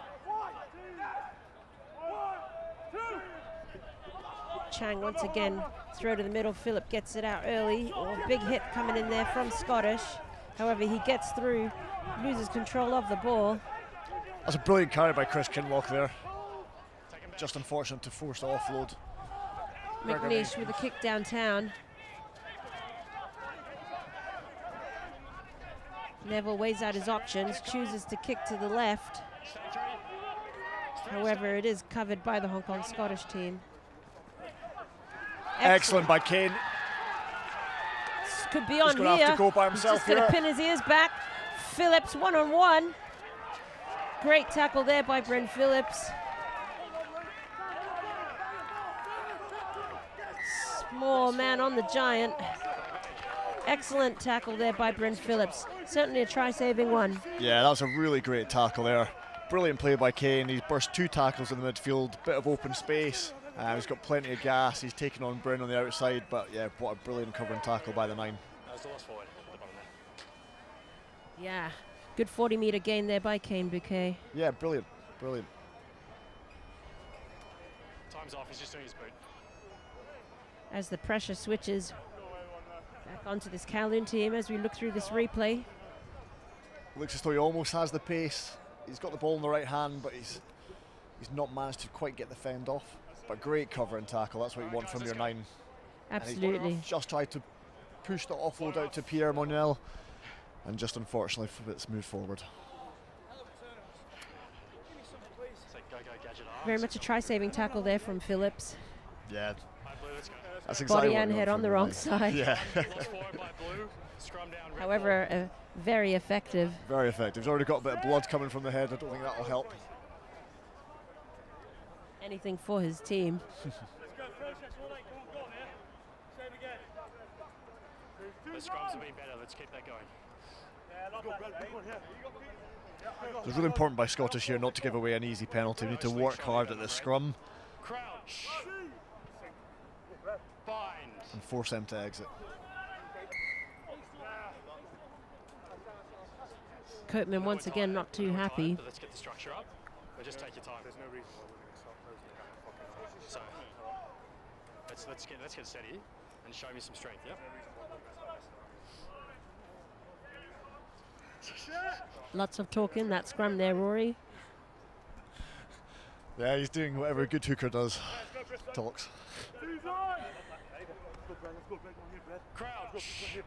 Chang once again throw to the middle. Philip gets it out early. Oh, big hit coming in there from Scottish. However, he gets through, loses control of the ball. That's a brilliant carry by Chris Kinlock there. Just unfortunate to force the offload. McNeish with a kick downtown. Neville weighs out his options, chooses to kick to the left. However, it is covered by the Hong Kong Scottish team. Excellent, by Kane. This could be He's on gonna here. have to go by He's himself just going to pin his ears back. Phillips one on one. Great tackle there by Brent Phillips. Small man on the giant. Excellent tackle there by Brent Phillips. Certainly a try-saving one. Yeah, that was a really great tackle there. Brilliant play by Kane. He's burst two tackles in the midfield, bit of open space. Uh, he's got plenty of gas. He's taken on Bryn on the outside, but yeah, what a brilliant covering tackle by the nine. That was the last forward. at the bottom there. Yeah, good 40-meter gain there by Kane Bouquet. Yeah, brilliant, brilliant. Time's off. He's just doing his boot. As the pressure switches back onto this Kowloon team as we look through this replay. Looks as though he almost has the pace. He's got the ball in the right hand, but he's he's not managed to quite get the fend off. But great cover and tackle. That's what you want from your nine. And Absolutely. Just tried to push the offload out to Pierre Monel, and just unfortunately, it's moved forward. Say go, go, gadget arms. Very much a try-saving tackle there from Phillips. Yeah, High blue, let's that's exactly Body and head on the wrong side. Yeah, Lost forward by blue. Scrum down. red However, uh, very effective. very effective. He's already got a bit of blood coming from the head. I don't think that will help. Anything for his team. ball. The scrums have been better. Let's keep that going. It's really important by Scottish here not to give away an easy penalty. We need to work hard at the scrum Crouch. Bind. and force them to exit. Coatman once again not too happy. Let's get the structure up. But just take your time. There's no reason why we're going to stop So let's let's get let's get steady and show me some strength. Yep. Lots of talking. that scrum there, Rory. Yeah, he's doing whatever a good hooker does. Talks. Crouch.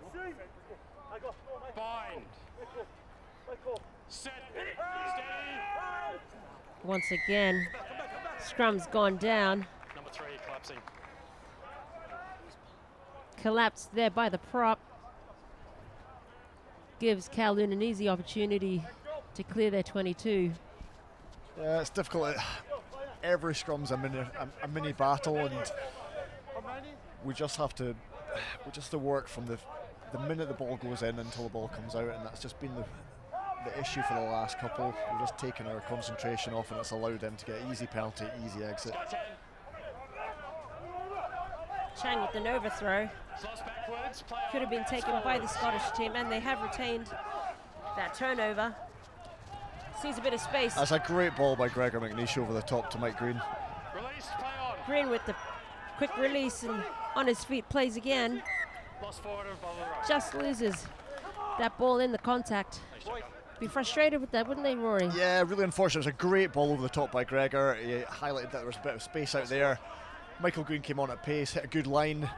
Bind. Set. Steady. Once again, scrum's gone down. Number three collapsing. Collapsed there by the prop. Gives Kowloon an easy opportunity to clear their 22. Yeah, it's difficult. Every scrum's a mini, a, a mini battle, and we just have to, we just have to work from the, the minute the ball goes in until the ball comes out, and that's just been the, the issue for the last couple. We've just taken our concentration off, and it's allowed them to get easy penalty, easy exit. Chang with an overthrow. Could have been taken by the Scottish team, and they have retained that turnover. Sees a bit of space. That's a great ball by Gregor McNeish over the top to Mike Green. Release. Play on. Green with the quick release and on his feet plays again. Lost forward above the right. Just loses that ball in the contact. Be frustrated with that, wouldn't they, Rory? Yeah, really unfortunate. It was a great ball over the top by Gregor. He highlighted that there was a bit of space out there. Michael Green came on at pace, hit a good line,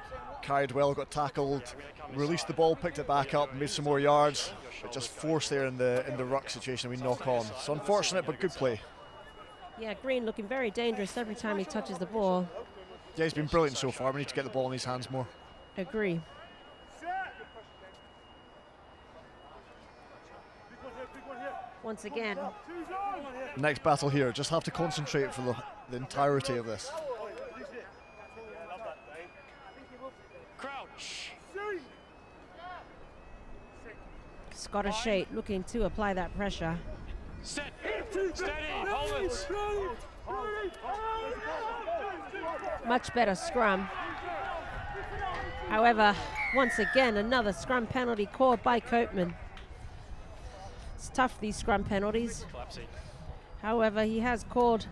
carried well, got tackled, released the ball, picked it back up, made some more yards, but just forced there in the in the ruck situation. We knock on. So unfortunate, but good play. Yeah, Green looking very dangerous every time he touches the ball. Yeah, he's been brilliant so far. We need to get the ball in his hands more. Agree. Once again, Next battle here, just have to concentrate for the, the entirety of this. Crouch. Scottish sheet looking to apply that pressure. Set. Steady. Hold it. Much better scrum. However, once again, another scrum penalty called by Coatman. It's tough, these scrum penalties. However, he has called,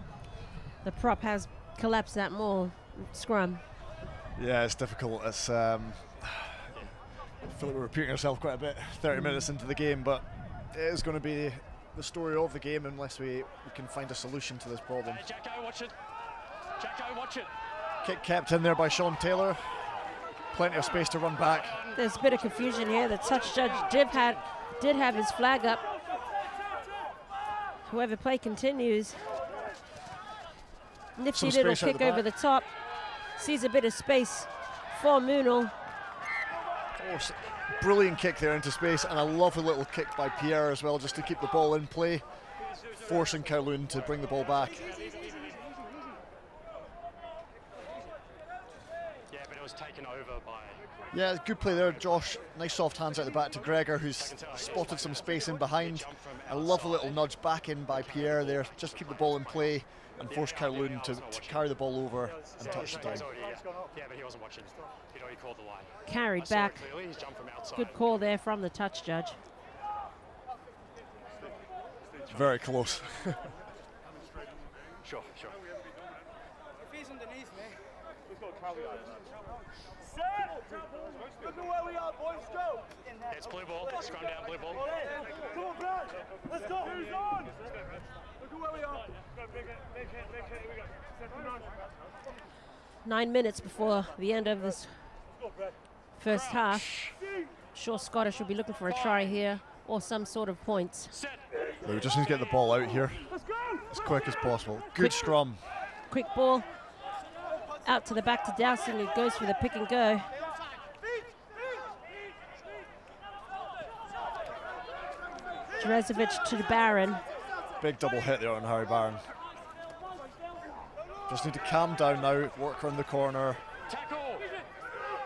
the prop has collapsed that more scrum. Yeah, it's difficult. It's um, I feel like we're repeating ourselves quite a bit. 30 Mm. minutes into the game, but it is going to be the story of the game unless we, we can find a solution to this problem. Hey, Jacko, watch it. Jacko, watch it. Kick kept in there by Sean Taylor. Plenty of space to run back. There's a bit of confusion here. The touch judge did, had, did have his flag up. However, play continues. Nifty Some little kick the over the top. Sees a bit of space for Munal. Oh, s- brilliant kick there into space and a lovely little kick by Pierre as well just to keep the ball in play, forcing Kowloon to bring the ball back. Yeah, but it was taken over by. Yeah, good play there, Josh. Nice soft hands out the back to Gregor, who's spotted some space in behind. A lovely little nudge back in by Pierre there, just keep the ball in play and force Kowloon to, to carry the ball over and touch it down. He's already, yeah. yeah, but he wasn't watching. He'd called the line. Carried I back. He's from. Good call there from the touch judge. Very close. Sure, sure. If he's underneath me, he's got a carry Look at where we are, boys. Go. In there. It's blue ball. Scrum down, blue ball. Come on, Brad. Let's go. Who's on? Look at where we are. Nine minutes before the end of this first half. Sure, Scottish will be looking for a try here or some sort of points. We just need to get the ball out here as quick as possible. Good scrum. Quick ball out to the back to Dowsing, who goes for the pick and go. Jerezovic to the Barron. Big double hit there on Harry Barron. Just need to calm down now, work around the corner, Tackle.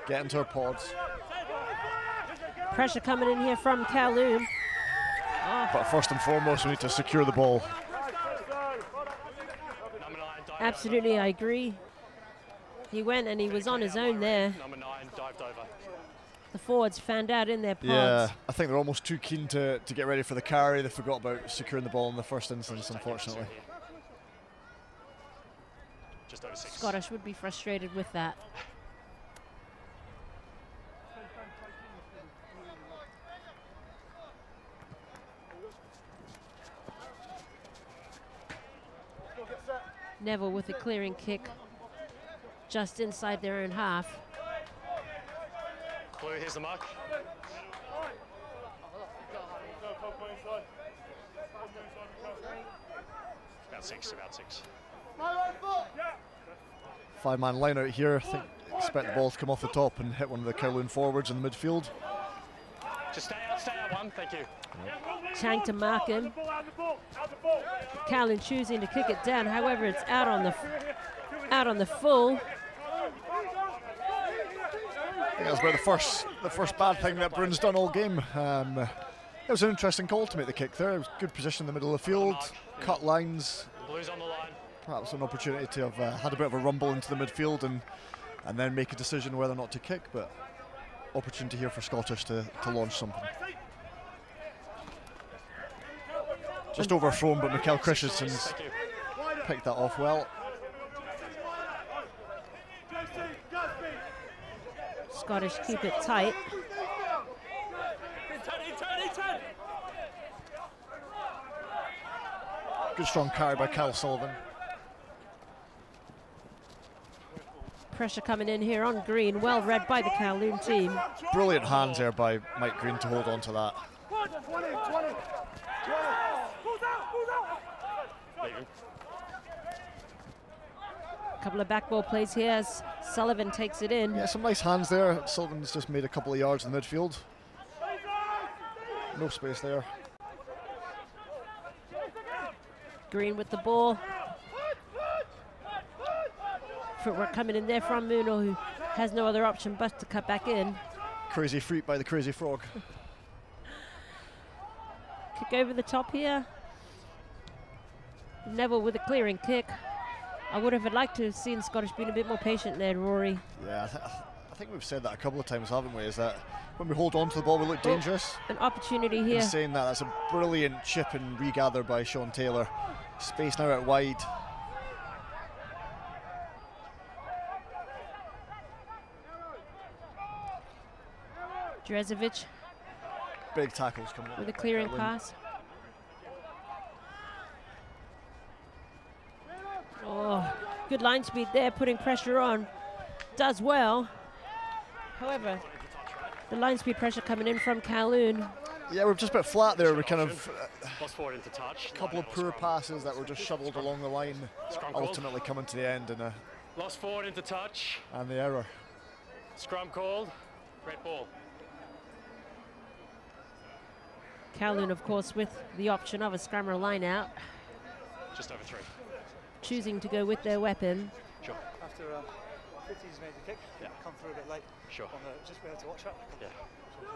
Get into our pods. Pressure coming in here from Kowloon. But first and foremost, we need to secure the ball. Number nine, dive Absolutely, I agree. He went and he was on his own there. Number nine, dived over. The forwards fanned out in their pods. Yeah, I think they're almost too keen to, to get ready for the carry. They forgot about securing the ball in the first instance, unfortunately. here. Just over six. Scottish would be frustrated with that. Neville with a clearing kick just inside their own half. Blue, here's the mark. About six, about six. Five man line out here. I think expect the ball to come off the top and hit one of the Kowloon forwards in the midfield. Just stay out, stay out one. Thank you. Trying to mark him. Callan choosing to kick it down. However, it's out on the out on the full. I think that's about the first the first bad thing that Bruin's done all game. Um, it was an interesting call to make the kick there. It was good position in the middle of the field, cut lines, Blue's on the line. perhaps an opportunity to have uh, had a bit of a rumble into the midfield and and then make a decision whether or not to kick. But opportunity here for Scottish to, to launch something. Just overthrown, but Mikel Christensen's picked that off well. Scottish keep it tight. Good strong carry by Cal Sullivan. Pressure coming in here on Green. Well read by the Kowloon team. Brilliant hands there by Mike Green to hold on to that. Leaving. Couple of back ball plays here as Sullivan takes it in. Yeah, some nice hands there. Sullivan's just made a couple of yards in the midfield. No space there. Green with the ball. Footwork coming in there from Muno, who has no other option but to cut back in. Crazy freak by the crazy frog. Kick over the top here. Neville with a clearing kick. I would have liked to have seen Scottish being a bit more patient there, Rory. Yeah, I, th- I think we've said that a couple of times, haven't we? Is that when we hold on to the ball, we look oh, dangerous. An opportunity In here. saying that, that's a brilliant chip and regather by Sean Taylor. Space now out wide. Drezovic Big tackles coming up. with a clearing Kowloon. pass. Oh, good line speed there, putting pressure on. Does well. However, the line speed pressure coming in from Kowloon. Yeah, we're just a bit flat there. We kind of Lost forward into touch. a couple of poor passes that were just shoveled along the line, ultimately coming to the end and, a, Lost forward into touch. and the error. Scrum called. Red ball. Kowloon, of course, with the option of a scrummer line out, Just over three. choosing to go with their weapon. Sure. After uh, 50's made the kick, Yeah. come through a bit late. Sure. On the, just be able to watch that. Yeah.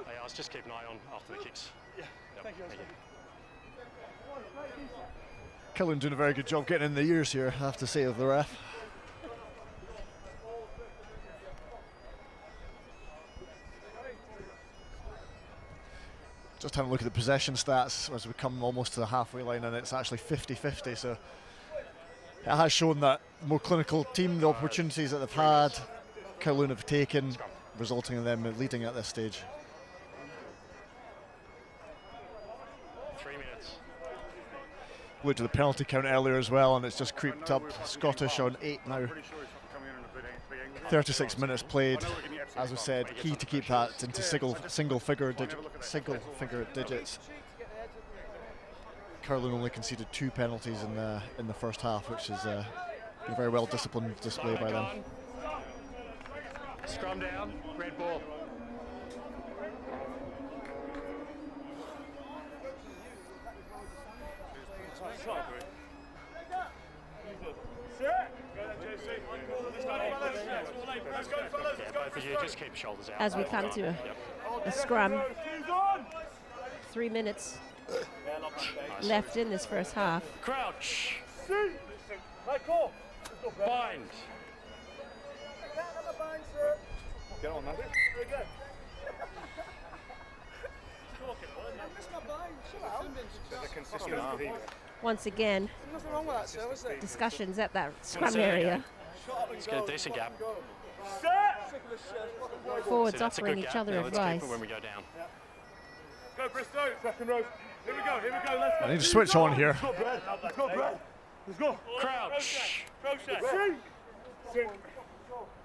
Hey, I was just keeping an eye on after the kicks. Yeah. Yep, Thank you. thank you. Killen doing a very good job getting in the ears here, I have to say, of the ref. Just having a look at the possession stats as we come almost to the halfway line, and it's actually 50 50. So it has shown that more clinical team, the opportunities that they've had, Kowloon have taken, resulting in them leading at this stage. Three minutes. Looked at the penalty count earlier as well, and it's just creeped up. Scottish on eight now. 36 minutes played. As we said, key to keep that into single single figure digit, single figure digits. Kowloon only conceded two penalties in the in the first half, which is uh, a very well disciplined display by them. Scrum down. Red ball. Yeah, you just keep shoulders out. As we come to a, a scrum, three minutes left in this first half. Crouch. Bind. Get on, man. Once again, wrong with that, sir, discussions at that scrum say it area. Let's get a decent gap. Forwards See, that's a offering each other Now advice. when we go down. Go, Bristow. Second row. Here we go, here we go. Let's go. I need to switch on here. Let's go, Brad. Let's go, Brad. Let's go. Crouch. Process. Sing. Sing.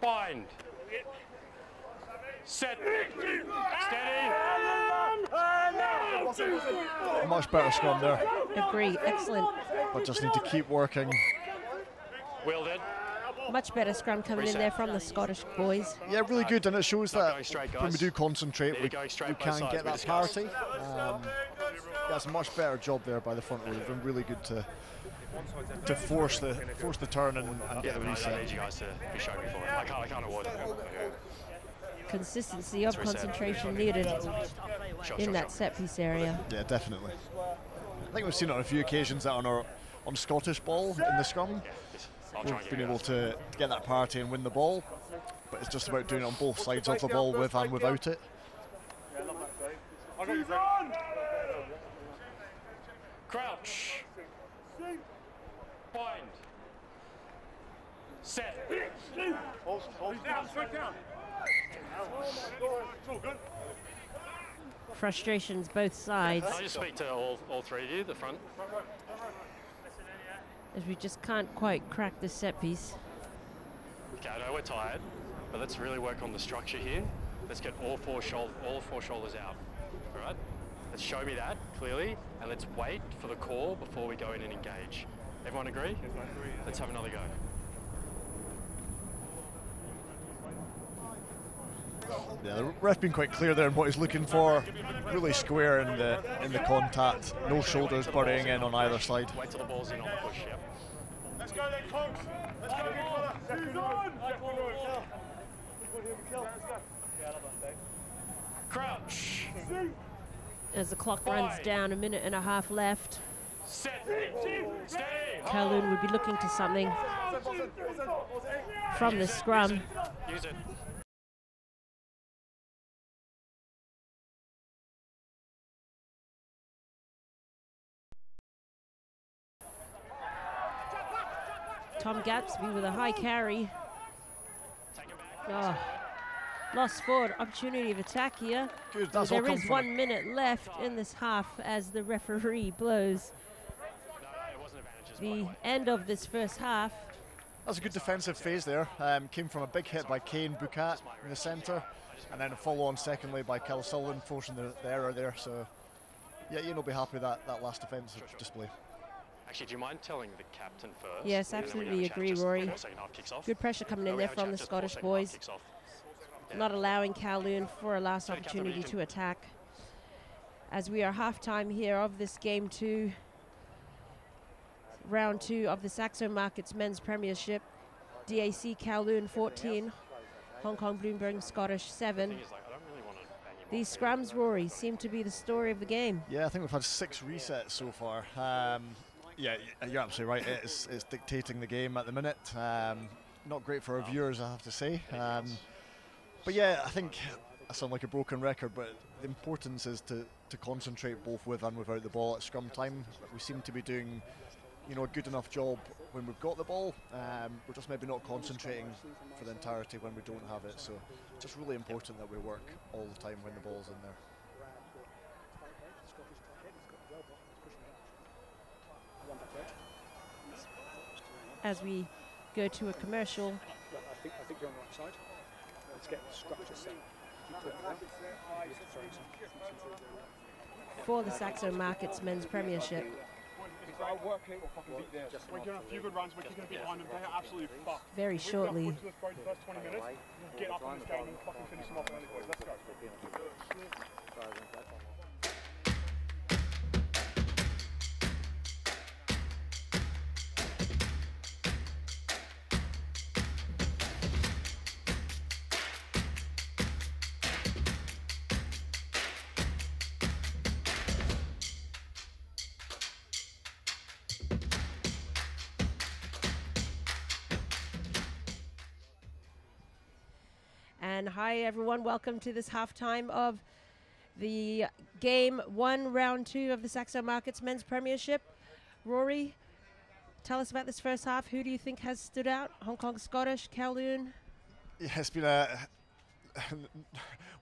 Bind. Set. Steady. Much better scrum there, Agree, excellent. but just need to keep working. Wielded. Much better scrum coming in there from the Scottish boys. Yeah, really good, and it shows that when we do concentrate, we, to go straight we can get we that parity. Um, that's a much better job there by the front row. They've been really good to to force the force the turn and, and get the but I, I reset. need you guys to be showing me for it. I can't, I can't avoid it. Consistency of concentration needed in that set piece area. Yeah, definitely. I think we've seen it on a few occasions that on our on Scottish ball in the scrum, we've been able to, to get that parity and win the ball. But it's just about doing it on both sides of the ball, with and without it. I'll get you, Brad. Crouch. Bind. Set. Hold, hold down, straight down. It's all good. Frustrations both sides Can I just speak to all, all three of you, the front? As we just can't quite crack the set piece. Okay, I know we're tired, but let's really work on the structure here. Let's get all four shoulder, all four shoulders out. All right? Let's show me that clearly, and let's wait for the call before we go in and engage. Everyone agree? Let's have another go. Yeah, the ref been quite clear there in what he's looking for. Really square in the in the contact. No shoulders burying in on either side. Wait till the ball's in on the push. Yep. Go then, Conks. Let's go, big fella. Second row. Second row. Crouch. As the clock runs down, a minute and a half left. Set. Stay. Kowloon would be looking to something from the scrum. Use it. Tom Gatsby with a high carry. It. Oh, lost forward opportunity of attack here. Good, there is one a- minute left in this half as the referee blows the end of this first half. That's a good defensive phase there. Um, came from a big hit by Kane Bucat in the centre, and then a follow on secondly by Cal Sullivan, forcing the, the error there. So, yeah, will be happy with that, that last defensive display. Actually, do you mind telling the captain first? Yes, and then we can absolutely have a chat agree, just Rory. before second half kicks off? Good pressure coming in there from the Scottish boys, kicks off. Yeah. not allowing Kowloon for a last opportunity to attack. As we are half time here of this game two, round two of the Saxo Markets Men's Premiership. DAC Kowloon 14, Hong Kong Bloomberg Scottish 7. Thing is, like, I don't really want to bang him These scrums, Rory, seem to be the story of the game. Yeah, I think we've had six resets so far. Um, yeah, you're absolutely right. It's, it's dictating the game at the minute. Um, not great for our viewers, I have to say. Um, but yeah, I think I sound like a broken record, but the importance is to, to concentrate both with and without the ball at scrum time. We seem to be doing, you know, a good enough job when we've got the ball. Um, we're just maybe not concentrating for the entirety when we don't have it. So, it's just really important that we work all the time when the ball's in there. As we go to a commercial, I think, I think you're on the right side. Let's get the structure set. Keep talking now. Sorry, for the Saxo Markets Men's Premiership. I'll work And hi, everyone. Welcome to this halftime of the game one, round two of the Saxo Markets Men's Premiership. Rory, tell us about this first half. Who do you think has stood out? Hong Kong Scottish, Kowloon? Yeah, it's been a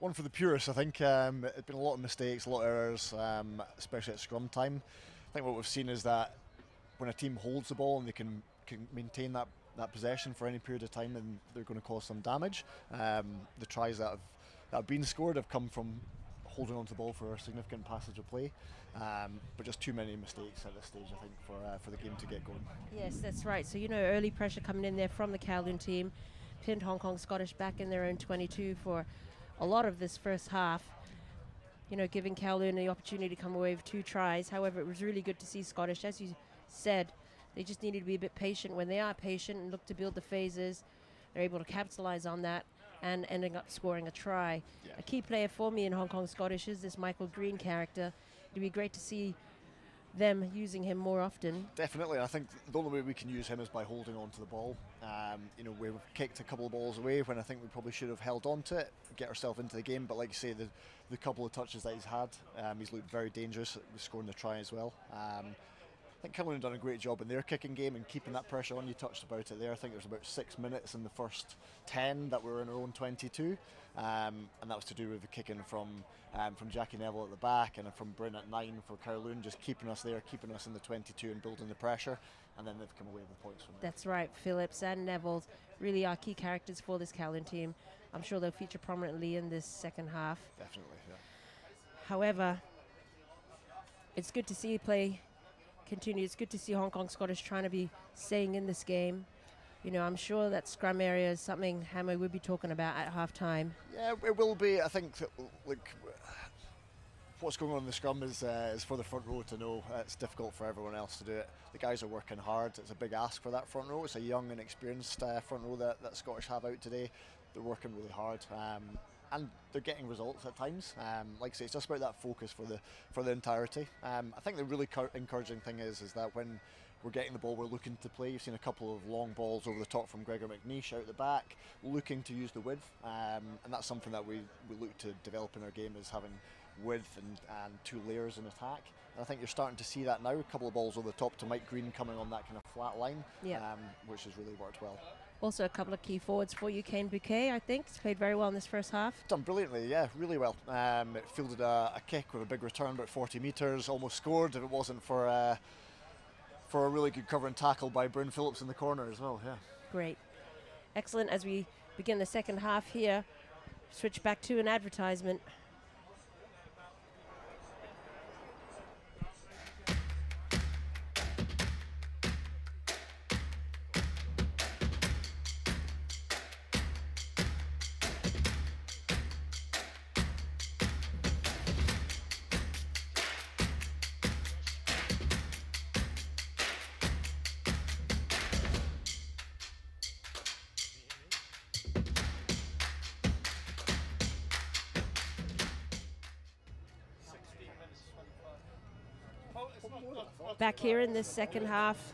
one for the purists. I think um, it's been a lot of mistakes, a lot of errors, um, especially at scrum time. I think what we've seen is that when a team holds the ball and they can can maintain that that possession for any period of time, then they're going to cause some damage. Um, the tries that have that have been scored have come from holding on to the ball for a significant passage of play, um, but just too many mistakes at this stage. I think for uh, for the game to get going. Yes, that's right. So, you know, early pressure coming in there from the Kowloon team. Pinned Hong Kong Scottish back in their own 22 for a lot of this first half. You know, giving Kowloon the opportunity to come away with two tries. However, it was really good to see Scottish. As you said, they just needed to be a bit patient. When they are patient and look to build the phases, they're able to capitalize on that and ending up scoring a try. A key player for me in Hong Kong Scottish is this Michael Green character. It'd be great to see them using him more often. Definitely, I think the only way we can use him is by holding on to the ball. Um, you know, we've kicked a couple of balls away when I think we probably should have held on to it, get ourselves into the game. But like you say, the, the couple of touches that he's had, um, he's looked very dangerous scoring the try as well. Um, think Kowloon done a great job in their kicking game and keeping that pressure on. You touched about it there. I think there was about six minutes in the first 10 that we were in our own 22. Um, and that was to do with the kicking from um, from Jackie Neville at the back and from Bryn at nine for Kowloon, just keeping us there, keeping us in the 22 and building the pressure. And then they've come away with the points from there. That's right. Phillips and Neville really are key characters for this Kowloon team. I'm sure they'll feature prominently in this second half. Definitely, yeah. However, it's good to see play continue. It's good to see Hong Kong Scottish trying to be staying in this game. You know, I'm sure that scrum area is something Hammer would be talking about at half time. Yeah, it will be. I think that, what's going on in the scrum is uh, is for the front row to know. It's difficult for everyone else to do it. The guys are working hard. It's a big ask for that front row. It's a young and experienced uh, front row that, that Scottish have out today. They're working really hard. Um, and they're getting results at times. Um, like I say, it's just about that focus for the for the entirety. Um, I think the really encouraging thing is is that when we're getting the ball, we're looking to play. You've seen a couple of long balls over the top from Gregor McNeish out the back, looking to use the width, um, and that's something that we, we look to develop in our game is having width and, and two layers in attack. And I think you're starting to see that now. A couple of balls over the top to Mike Green coming on that kind of flat line, Yeah. um, which has really worked well. Also, a couple of key forwards for you. Kane Bouquet, I think, has played very well in this first half. Done brilliantly, yeah, really well. Um, it fielded a, a kick with a big return, about 40 metres, almost scored if it wasn't for uh, for a really good cover and tackle by Bryn Phillips in the corner as well. Yeah. Great. Excellent. As we begin the second half here, switch back to an advertisement. Here in this second half,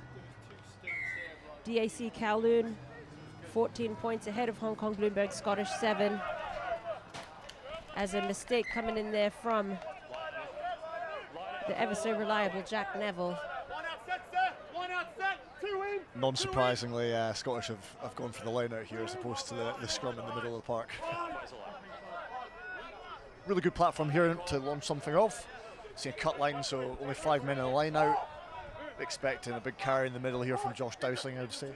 DAC Kowloon 14 points ahead of Hong Kong Bloomberg Scottish 7. As a mistake coming in there from the ever so reliable Jack Neville. Non surprisingly, uh, Scottish have, have gone for the line out here as opposed to the, the scrum in the middle of the park. Really good platform here to launch something off. See a cut line, so only five men in the line out. Expecting a big carry in the middle here from Josh Dowsing, I would say.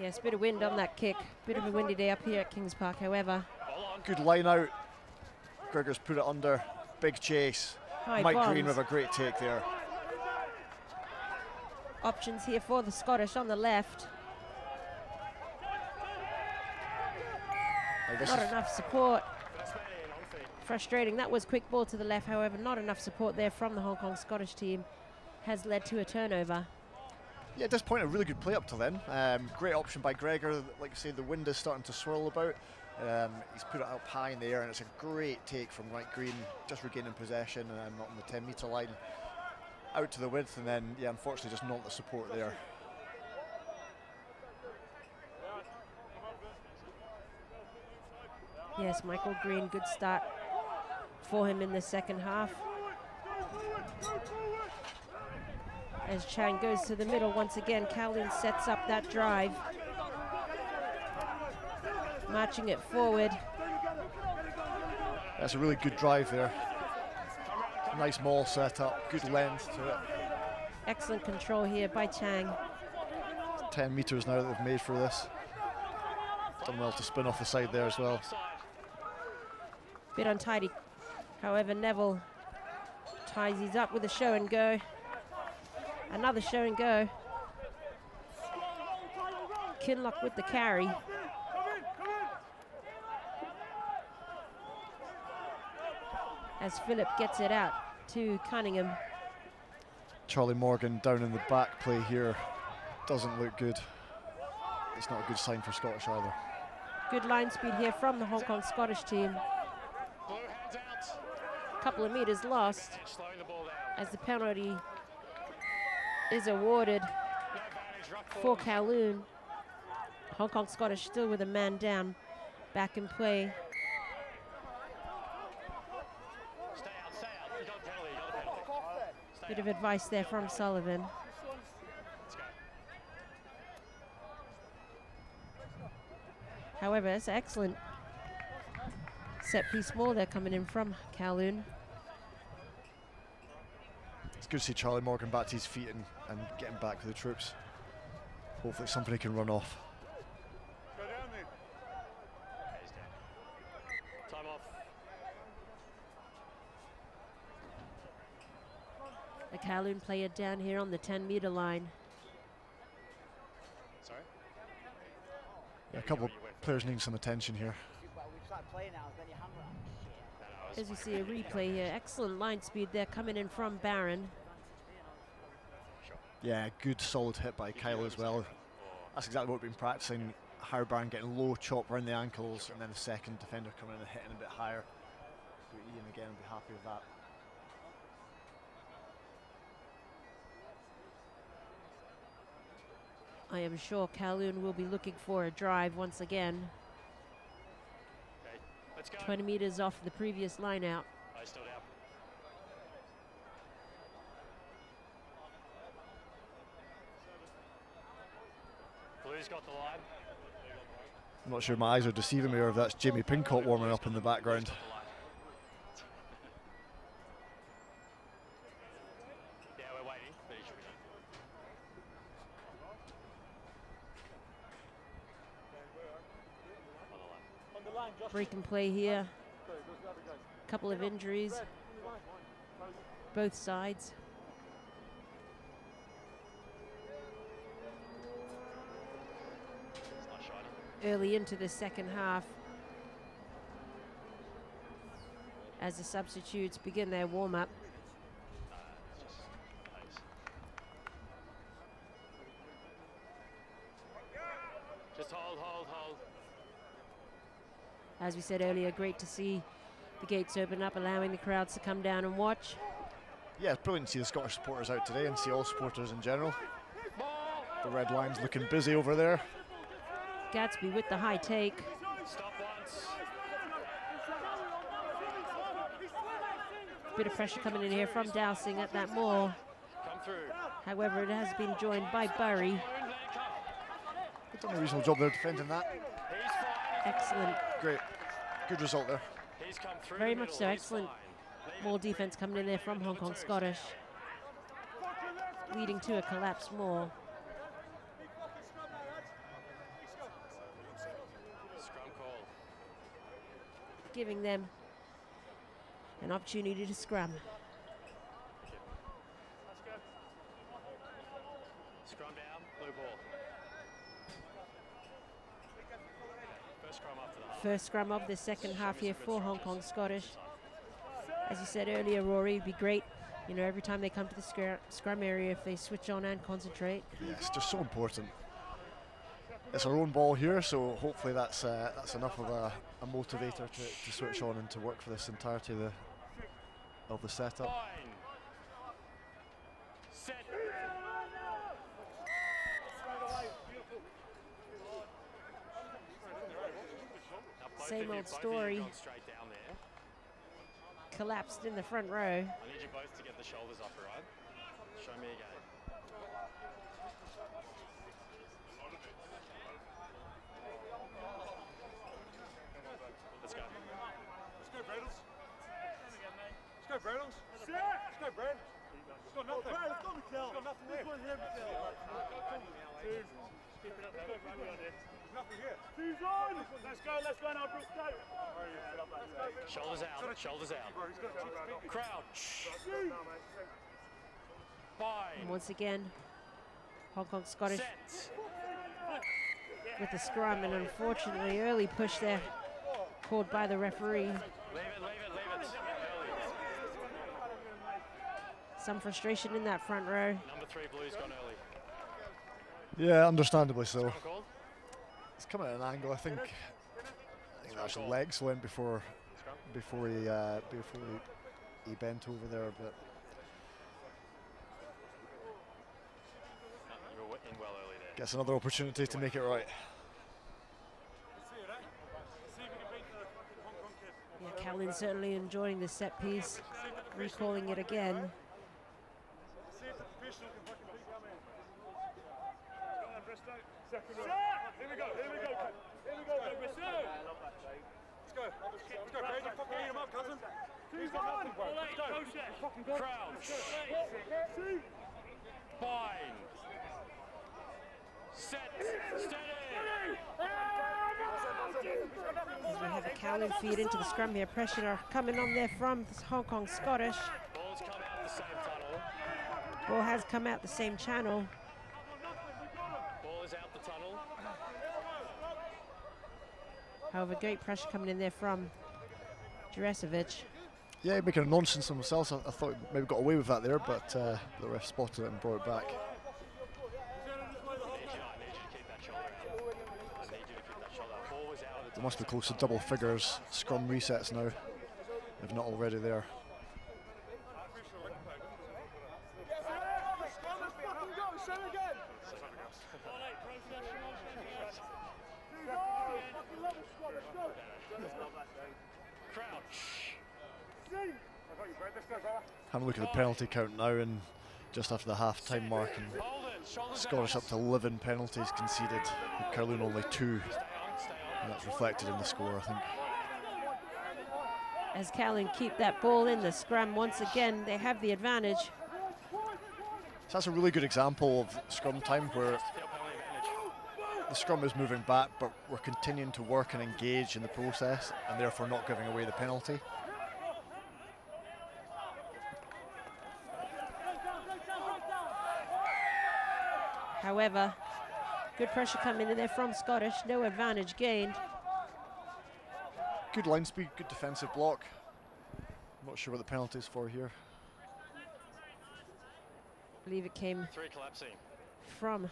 Yes, bit of wind on that kick. Bit of a windy day up here at Kings Park, however. Good line out. Gregor's put it under. Big chase. High Mike bombs. Green with a great take there. Options here for the Scottish on the left. Not enough support. Frustrating. That was quick ball to the left, however, not enough support there from the Hong Kong Scottish team has led to a turnover. Yeah, at this point, a really good play up till then. Um, great option by Gregor. Like I say, the wind is starting to swirl about. Um, he's put it up high in the air, and it's a great take from Mike Green, just regaining possession and not on the 10 metre line. Out to the width, and then, yeah, unfortunately, just not the support there. Yes, Michael Green, good start for him in the second half. As Chang goes to the middle once again, Kowloon sets up that drive. Marching it forward. That's a really good drive there. Nice maul set up, good length to it. Excellent control here by Chang. 10 metres now that they've made for this. Done well to spin off the side there as well. Bit untidy. However, Neville ties these up with a show and go. Another show and go. Kinlock with the carry. As Philip gets it out to Cunningham. Charlie Morgan down in the back play here doesn't look good. It's not a good sign for Scottish either. Good line speed here from the Hong Kong Scottish team. Couple of meters lost as the penalty is awarded for Kowloon. Hong Kong Scottish still with a man down, back in play. Bit of advice there from Sullivan. However, it's excellent set piece more there coming in from Kowloon. It's good to see Charlie Morgan back to his feet and, and getting back to the troops. Hopefully somebody can run off. Time off. A Kowloon player down here on the 10 meter line. Sorry? Yeah, a couple of players needing some attention here. As you see a replay here, excellent line speed there coming in from Barron. Yeah, good solid hit by Kyle as well. That's exactly what we've been practicing. Howard Barron getting low chop around the ankles and then the second defender coming in and hitting a bit higher. So Ian again will be happy with that. I am sure Kowloon will be looking for a drive once again. 20 meters off the previous line out. Blue's got the line. I'm not sure my eyes are deceiving me or if that's Jimmy Pincott warming up in the background. Break and play here. A couple of injuries. Both sides. Early into the second half. As the substitutes begin their warm As we said earlier, great to see the gates open up, allowing the crowds to come down and watch. Yeah, it's brilliant to see the Scottish supporters out today and see all supporters in general. The Red Lions looking busy over there. Gatsby with the high take. Bit of pressure coming in here from Dowsing at that through. However, it has been joined by Burry. They've done a reasonable job there defending that. He's fine. Excellent. Great. Good result there. He's come through. Very the much so. Excellent More defense coming in there from Hong Kong Scottish. Leading to a collapse more. Scrum call. Giving them an opportunity to scrum. Scrum down. Blue ball. First scrum after the half. First scrum of the second half here for Hong Kong Scottish. As you said earlier, Rory, it'd be great, you know, every time they come to the scr- scrum area if they switch on and concentrate. Yeah, it's just so important. It's our own ball here, so hopefully that's uh, that's enough of a, a motivator to, to switch on and to work for this entirety of the of the setup. Fine. Set. Now both Same of you- old both of you story. straight down there. Collapsed in the front row. I need you both to get the shoulders up, all right? Show me again. Let's go. Let's go, Bradles. Let's go, Bradles. Let's go, Brad. It's got nothing. Brad, it's got Mikel. It's got nothing there. This one's here, Mikel. Two. Keep it up there. There's nothing here. Two's on. Let's go, let's go now, Brooks. Go. Shoulders out, shoulders out. He's. Crouch. And once again, Hong Kong Scottish Set. with the scrum, and unfortunately, early push there called by the referee. Leave it, leave it, leave it. Some frustration in that front row. Number three, blue's gone early. Yeah, understandably so. Scrum. It's coming at an angle. I think. I think actually legs went before before he uh, before he, he bent over there, but No, you were in well early there. gets another opportunity to make it right. Let's see it? Let's see if we can beat the fucking Hong Kong kid. Yeah, Calvin certainly enjoying the set piece, recalling it again. Let's see if the professional can fucking beat our man. Go on, Bristow. Second row. Here we go, here we go. Here we go, Bristow. Let's go. Let's go, Brad. You fucking eat him up, cousin. He's got nothing, bro. Let's go. You fucking got it. Crouch. See? Fine. Set. Steady. As we have a Kowloon feed into the scrum here, pressure are coming on there from Hong Kong Scottish. Ball's come out the same tunnel. Ball has come out the same channel. Ball is out the tunnel. However, great pressure coming in there from Jurasevich. Yeah, making a nonsense of himself. I, I thought maybe got away with that there, but uh, the ref spotted it and brought it back. They must be close to double figures scrum resets now, if not already there. Having a look at the penalty count now, and just after the half-time mark, and Scottish up to 11 penalties conceded. Kowloon only two. Stay on, stay on. And that's reflected in the score, I think. As Kowloon keep that ball in the scrum once again, they have the advantage. So that's a really good example of scrum time where Field penalty advantage. the scrum is moving back, but we're continuing to work and engage in the process, and therefore not giving away the penalty. However, good pressure coming in there from Scottish. No advantage gained. Good line speed, good defensive block. Not sure what the penalty is for here. I believe it came Three collapsing. from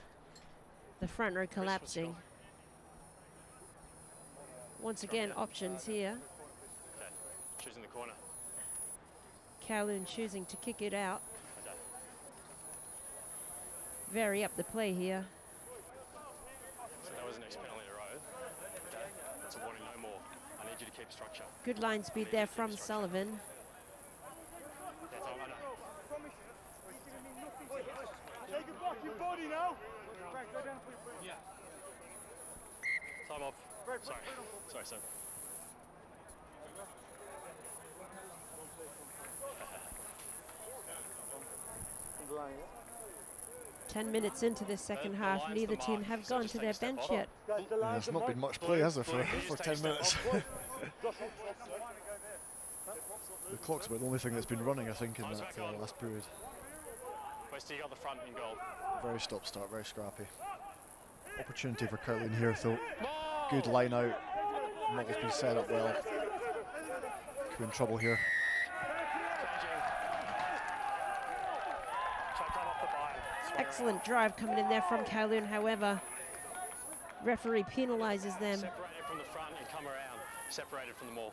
the front row collapsing. Once again, options here. Okay. Choosing the corner. Kowloon choosing to kick it out vary up the play here. So that was an ex-penalty to row. Okay, that's a warning no more. I need you to keep structure. Good line speed there from Sullivan. Time off. Sorry. Sorry, sir. Yeah? 10 minutes into this second half, neither team have gone to their bench yet. Yeah, there's not been much play, has there, for, for 10 minutes? the clock's about the only thing that's been running, I think, in that uh, last period. Westie got the front and goal. Very stop-start, very scrappy. Opportunity for Kirtland here, though. Good line out. Maul's been set up well. Could be in trouble here. Excellent drive coming in there from Kowloon, however. Referee penalises them Separated from the front and come around. Separated from the maul.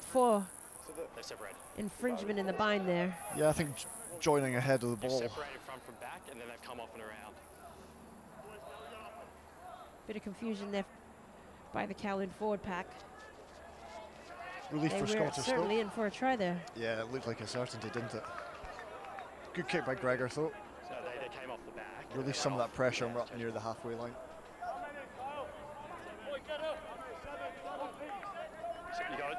for They're separated. infringement in the bind there. Yeah, I think joining ahead of the They've ball. separated front from back and then they've come off and around. Bit of confusion there by the Kowloon forward pack. Relief They for were Scottish, though. certainly in for a try there. Yeah, it looked like a certainty, didn't it? Good kick by Gregor, though. So they, they came off the back. and Released they some of that pressure and off. we're up near the halfway line. So you got it.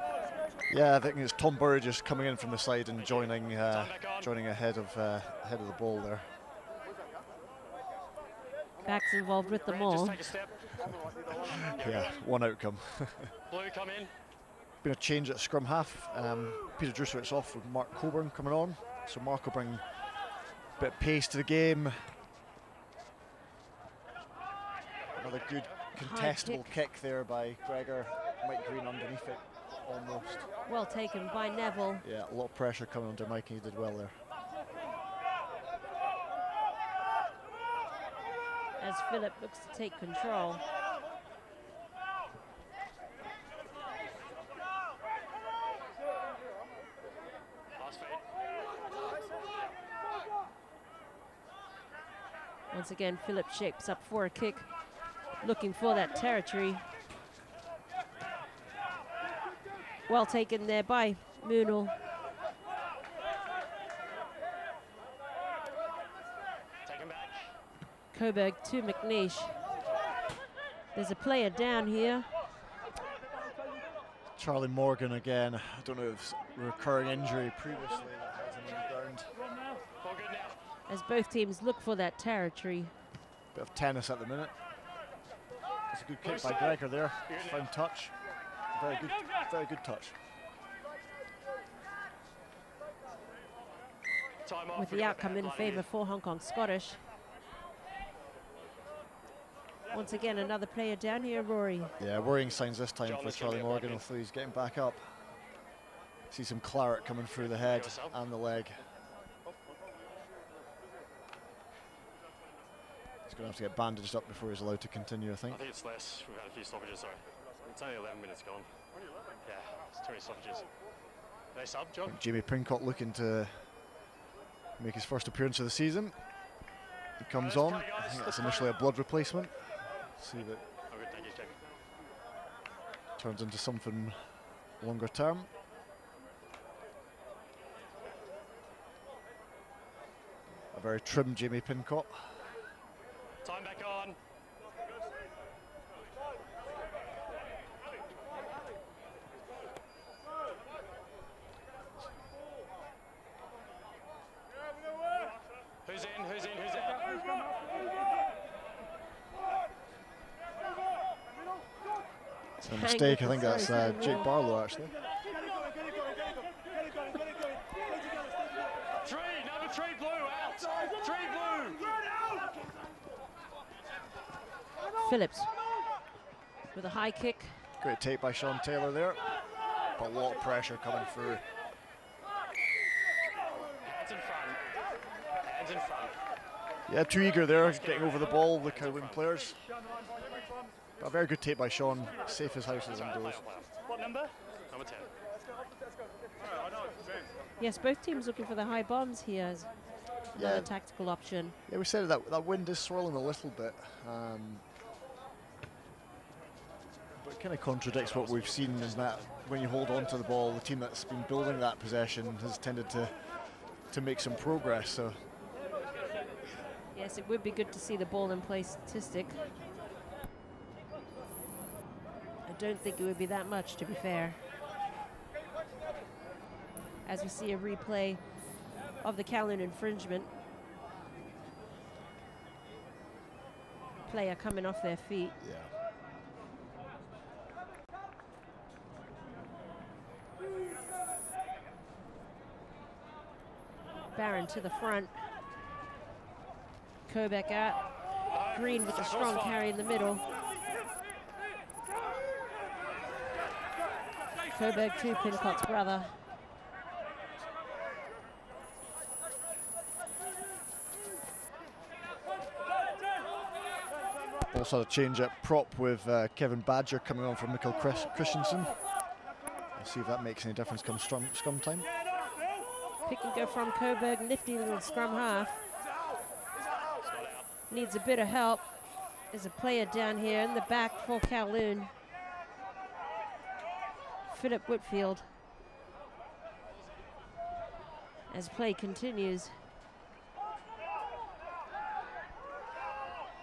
Yeah, I think it's Tom Burgess coming in from the side and joining uh, Time back on. joining ahead of uh, ahead of the ball there. Back's involved with them Grant, all. take a step. Yeah, one outcome. Blue, come in. Been a change at scrum half. Um, Peter Drusowitz off with Mark Coburn coming on. So Mark will bring a bit of pace to the game. Another good contestable kick. there by Gregor. Mike Green underneath it almost. Well taken by Neville. Yeah, a lot of pressure coming under Mike and he did well there. as Philip looks to take control. Once again, Philip shapes up for a kick, looking for that territory. Well taken there by Moonal. Take him back. Coburg to McNeish. There's a player down here. Charlie Morgan again. I don't know if it's a recurring injury previously that has him on the ground. All good now. as both teams look for that territory. Bit of tennis at the minute. It's a good kick by Gregor there. Fine touch. Very good, very good touch. With the outcome in favour for Hong Kong Scottish. Once again, another player down here, Rory. Yeah, worrying signs this time John, for this is gonna Charlie Morgan. blood Although he's getting back up. See some claret coming through the head Give us up. and the leg. Going to have to get bandaged up before he's allowed to continue, I think. I think it's less. We've had a few stoppages, sorry. It's only 11 minutes gone. Yeah, it's too many stoppages. They sub, John? Jamie Pincott looking to make his first appearance of the season. He comes on. I think that's initially a blood replacement. See that Oh, good, thank you, Jack. turns into something longer term. A very trim Jamie Pincott. Time back on. Who's in? Who's in? Who's in It's a mistake. I think that's uh, Jake Barlow, actually. Phillips with a high kick. Great take by Sean Taylor there. But a lot of pressure coming through. Hands in front. Hands in front. Yeah, too eager there, getting over the ball, the Kowloon players. But a very good take by Sean, safe as houses indoors. What number? Number 10. Yes, both teams looking for the high bombs here as another Yeah. tactical option. Yeah, we said that that wind is swirling a little bit. Um, but it kind of contradicts what we've seen is that when you hold on to the ball, the team that's been building that possession has tended to to make some progress. So Yes, it would be good to see the ball in play statistic. I don't think it would be that much, to be fair. As we see a replay of the Kowloon infringement. Player coming off their feet. yeah. Barron to the front. Kobeck out. Green with a strong carry in the middle. Koberg to Pincott's brother. Also a change at prop with uh, Kevin Badger coming on from Mikkel Christensen. We'll see if that makes any difference come scrum, scrum time. Pick and go from Coburg, nifty little scrum half. Needs a bit of help. There's a player down here in the back for Kowloon. Philip Whitfield. As play continues.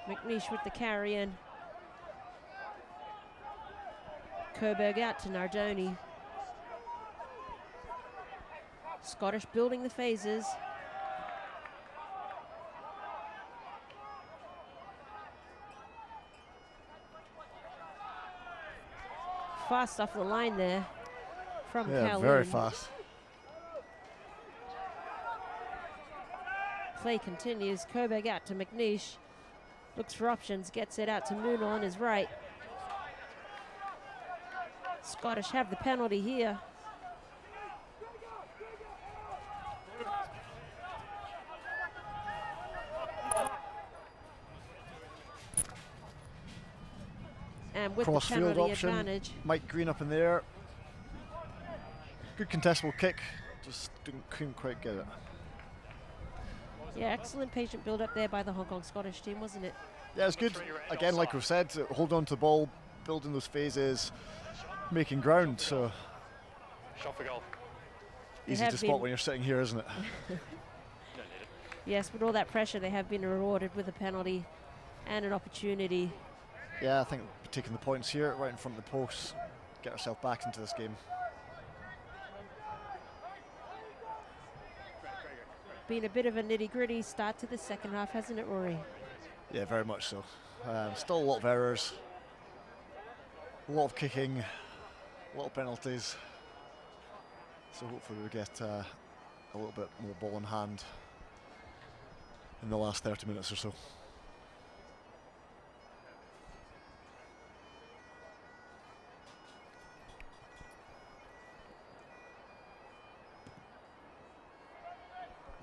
McNeish with the carry in. Coburg out to Nardoni. Scottish building the phases. Fast off the line there from Yeah, Kowloon. very fast. Play continues. Coburg out to McNeish. Looks for options, gets it out to Moon on his right. Scottish have the penalty here. With Cross the field penalty option. advantage, Mike Green up in there. Good contestable kick. Just didn't, couldn't quite get it. yeah, excellent patient build up there by the Hong Kong Scottish team, wasn't it? Yeah, it's good. Again, like we've said, uh, hold on to the ball, building those phases, making ground. So Shot for goal. Easy to spot when you're sitting here, isn't it? Yes, with all that pressure, they have been rewarded with a penalty and an opportunity. Yeah, I think taking the points here, right in front of the post, get ourselves back into this game. Been a bit of a nitty gritty start to the second half, hasn't it, Rory? Yeah, very much so. Um, still a lot of errors, a lot of kicking, a lot of penalties. So hopefully we get uh, a little bit more ball in hand in the last 30 minutes or so.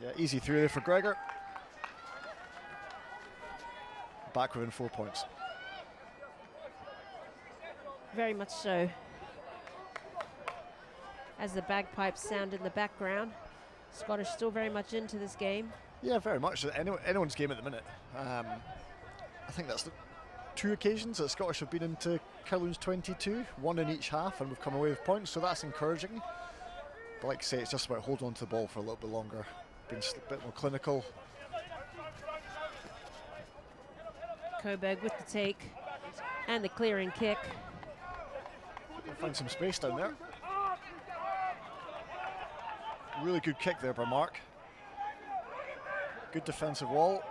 Yeah, easy through there for Gregor. Back within four points. Very much so. As the bagpipes sound in the background, Scottish still very much into this game. Yeah, very much. Anyone, anyone's game at the minute. Um, I think that's the two occasions that Scottish have been into Kowloon's 22, one in each half, and we've come away with points, so that's encouraging. But like I say, it's just about holding on to the ball for a little bit longer, being s- a bit more clinical. Coburg with the take and the clearing kick. Find some space down there. Really good kick there by Mark. Good defensive wall.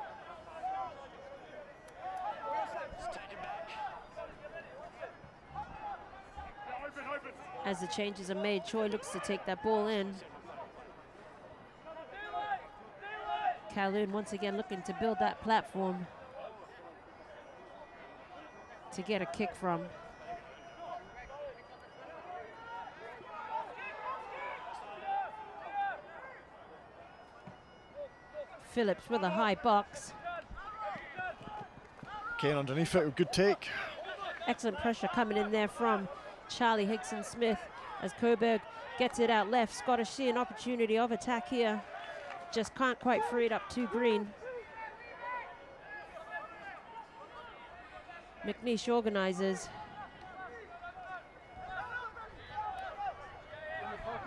As the changes are made, Choi looks to take that ball in. Kowloon once again looking to build that platform to get a kick from. Phillips with a high box. Kane underneath it, good take. Excellent pressure coming in there from Charlie Hickson Smith as Coburg gets it out left. Scottish see an opportunity of attack here. Just can't quite free it up to Green. McNeish organizes.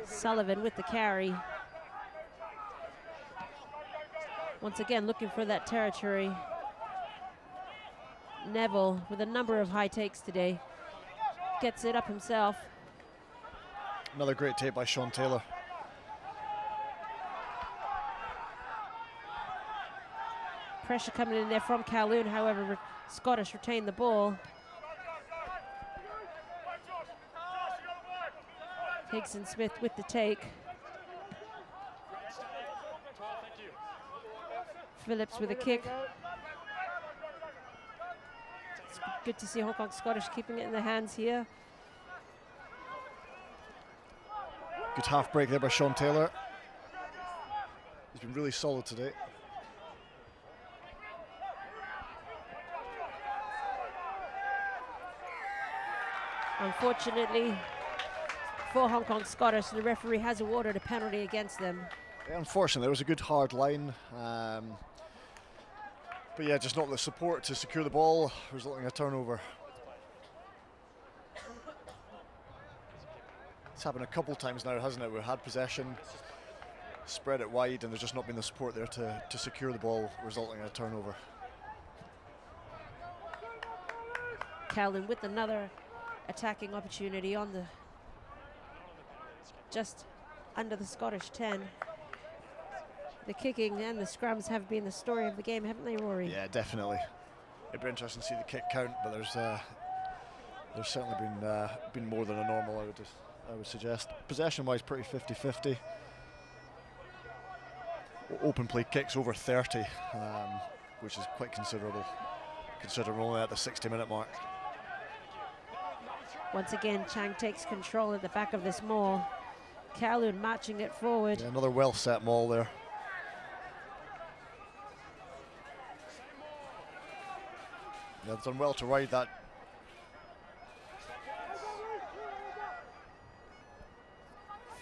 Sullivan with the carry. Once again, looking for that territory. Neville with a number of high takes today. Gets it up himself. Another great take by Sean Taylor. Pressure coming in there from Kowloon, however, Scottish retain the ball. Higson Smith with the take. Phillips with a kick. It's good to see Hong Kong Scottish keeping it in their hands here. Good half break there by Sean Taylor. He's been really solid today. Unfortunately, for Hong Kong Scottish, the referee has awarded a penalty against them. Unfortunately, there was a good hard line. Um, but yeah, just not the support to secure the ball, resulting in a turnover. It's happened a couple times now, hasn't it? We've had possession, spread it wide, and there's just not been the support there to, to secure the ball, resulting in a turnover. Calvin with another attacking opportunity on the just under the Scottish 10. The kicking and the scrums have been the story of the game, haven't they, Rory? Yeah, definitely. It'd be interesting to see the kick count, but there's uh, there's certainly been uh, been more than a normal. I would just, I would suggest. Possession-wise, pretty 50-50. Open play kicks over 30, um, which is quite considerable, considering only at the 60-minute mark. Once again, Chang takes control at the back of this maul. Kowloon matching it forward. Yeah, another well set maul there. They've done well to ride that.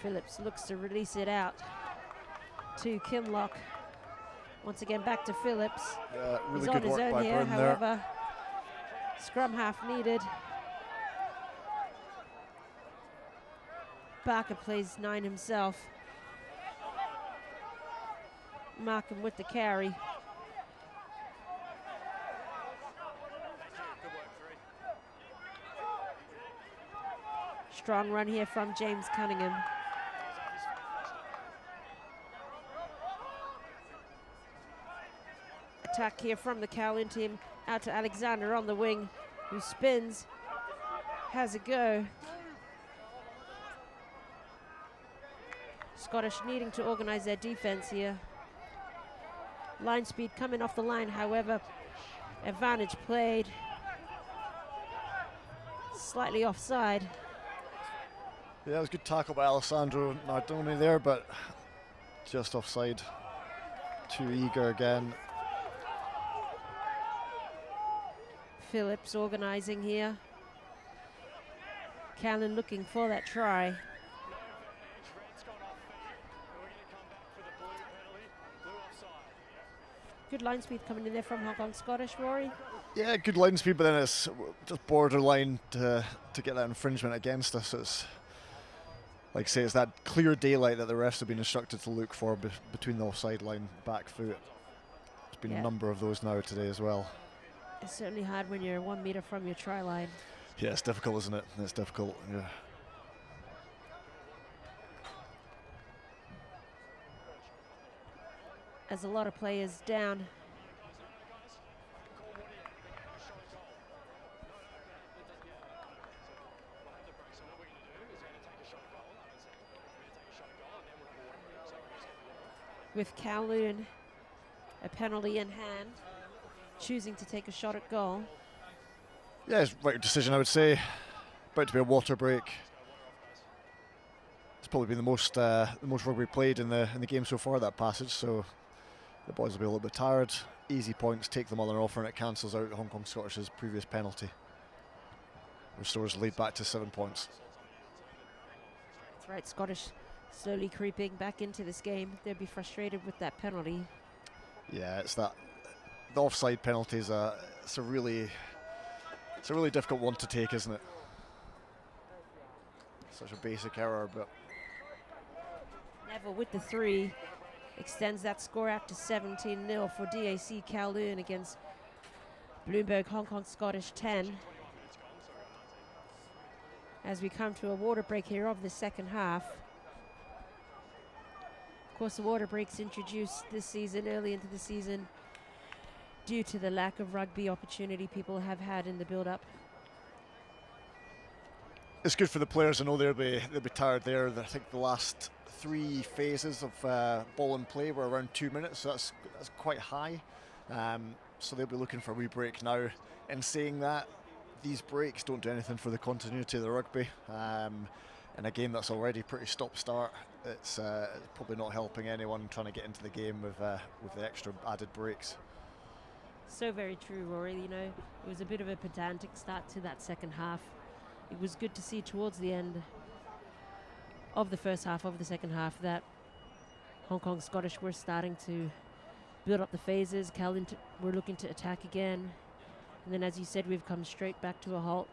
Phillips looks to release it out to Kinlock. Once again, back to Phillips. Yeah, really He's good on his work own by here, Byrne there. however, scrum half needed. Barker plays nine himself. Markham with the carry. Strong run here from James Cunningham. Attack here from the Kowloon team out to Alexander on the wing who spins, has a go. Scottish needing to organize their defense here. Line speed coming off the line, however, advantage played. Slightly offside. Yeah, it was a good tackle by Alessandro Nardoni there, but just offside. Too eager again. Phillips organizing here. Callan looking for that try. Good line speed coming in there from Hong Kong Scottish, Rory. Yeah, good line speed, but then it's just borderline to, to get that infringement against us. It's like I say, it's that clear daylight that the refs have been instructed to look for be between the offside line back foot. There's been Yeah. a number of those now today as well. It's certainly hard when you're one meter from your try line. Yeah, it's difficult, isn't it? It's difficult. Yeah. has a lot of players down. With Kowloon, a penalty in hand, choosing to take a shot at goal. Yeah, it's right decision, I would say. About to be a water break. It's probably been the most uh, the most rugby played in the in the game so far that passage. So the boys will be a little bit tired. Easy points, take them on their offer, and it cancels out Hong Kong Scottish's previous penalty. Restores lead back to seven points. That's right, Scottish slowly creeping back into this game. They'll be frustrated with that penalty. Yeah, it's that the offside penalty is a it's a really it's a really difficult one to take, isn't it? Such a basic error, but Neville with the three extends that score out to 17 0 for DAC Kowloon against Bloomberg Hong Kong Scottish 10. As we come to a water break here of the second half. Of course, the water breaks introduced this season, early into the season, due to the lack of rugby opportunity people have had in the build up. it's good for the players. I know they'll be they'll be tired there. I think the last three phases of uh, ball and play were around two minutes, so that's that's quite high. Um, so they'll be looking for a wee break now. In saying that, these breaks don't do anything for the continuity of the rugby. Um, in a game that's already pretty stop-start, it's uh, probably not helping anyone trying to get into the game with uh, with the extra added breaks. So very true, Rory. You know, it was a bit of a pedantic start to that second half. It was good to see towards the end of the first half, of the second half, that Hong Kong Scottish were starting to build up the phases. Calvin t- were looking to attack again. And then, as you said, we've come straight back to a halt.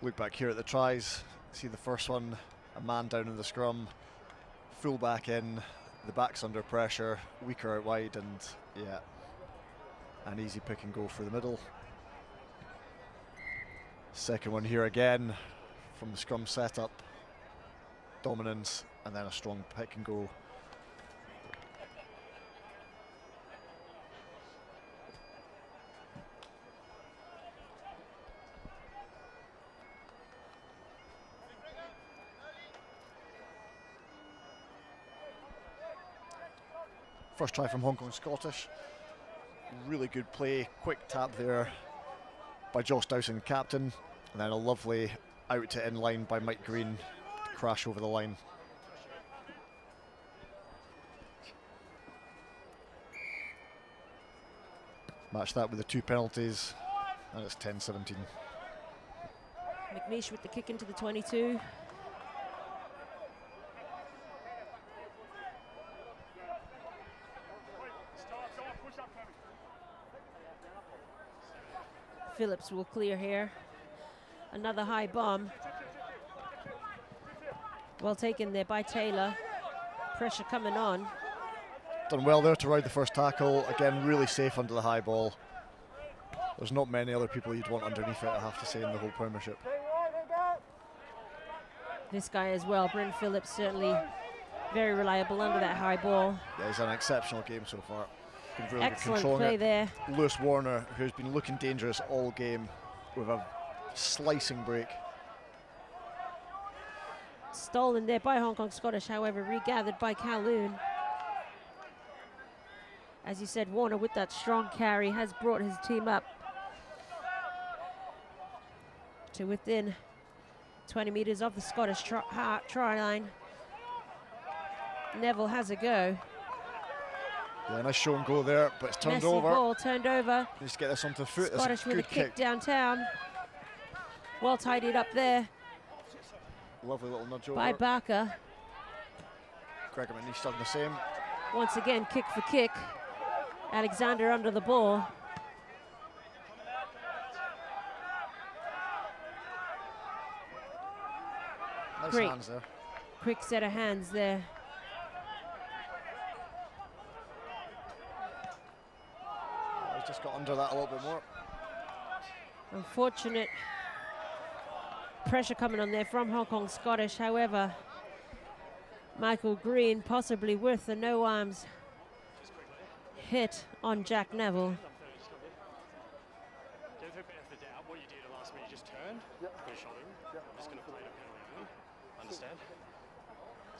Look back here at the tries. See the first one, a man down in the scrum, full back in, the back's under pressure, weaker out wide, and yeah, an easy pick and go for the middle. Second one here again from the scrum setup, dominance, and then a strong pick and go. First try from Hong Kong Scottish. Really good play, quick tap there by Josh Dowson, captain, and then a lovely out to in line by Mike Green to crash over the line. Match that with the two penalties, and it's 10 17. McNeish with the kick into the 22. Phillips will clear here. Another high bomb. Well taken there by Taylor. Pressure coming on. Done well there to ride the first tackle. Again, really safe under the high ball. There's not many other people you'd want underneath it, I have to say, in the whole Premiership. This guy as well, Bryn Phillips, certainly very reliable under that high ball. Yeah, he's an exceptional game so far. Been really Excellent controlling play it. there. Lewis Warner, who's been looking dangerous all game with a slicing break. Stolen there by Hong Kong Scottish, however, regathered by Kowloon. As you said, Warner with that strong carry has brought his team up to within 20 metres of the Scottish try, try line. Neville has a go. Yeah, nice show and go there, but it's turned Messy over. ball turned over. To get this onto the foot. Scottish a with a kick kick. downtown. Well tidied up there Lovely little nudge by over. Barker. Gregor McNeish done the same. Once again, kick for kick. Alexander under the ball. Nice hands there. Quick set of hands there. Oh, he's got under that a little bit more. Unfortunate pressure coming on there from Hong Kong Scottish. However, Michael Green possibly with the no arms hit on Jack Neville. Give the benefit of the doubt. What you did last minute, you just turned, put a shot in. I'm just going to play the penalty. Understand?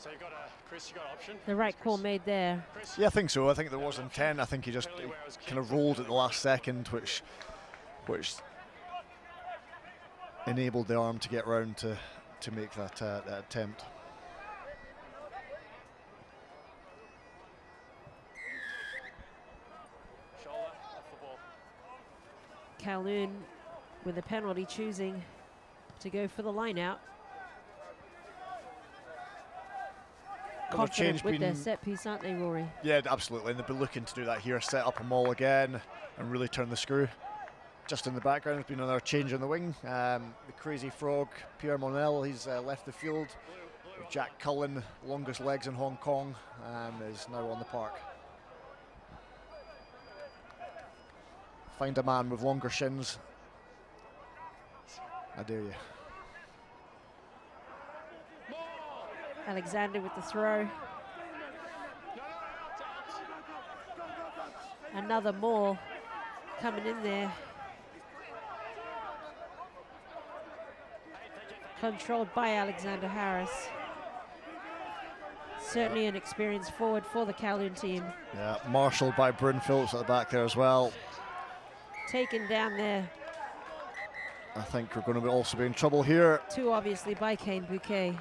So you got a Chris, you got option. The right call made there. Yeah, I think so. I think there was intent. I think he just Penalty where it was kind of rolled at the last second, which which enabled the arm to get round to to make that, uh, that attempt. shoulder off the. Kowloon with a penalty choosing to go for the line out. Confident change with their set piece, aren't they, Rory? Yeah, absolutely. And they'll be looking to do that here, set up a maul again and really turn the screw. Just in the background has been another change on the wing. Um, the crazy frog, Pierre Monel, he's uh, left the field. Jack Cullen, longest legs in Hong Kong, um, is now on the park. Find a man with longer shins. I dare you. Alexander with the throw. Another maul coming in there. Controlled by Alexander Harris. Certainly an experienced forward for the Kowloon team. Yeah, marshalled by Bryn Phillips at the back there as well. Taken down there I think we're going to also be in trouble here. too obviously by Kane Bouquet.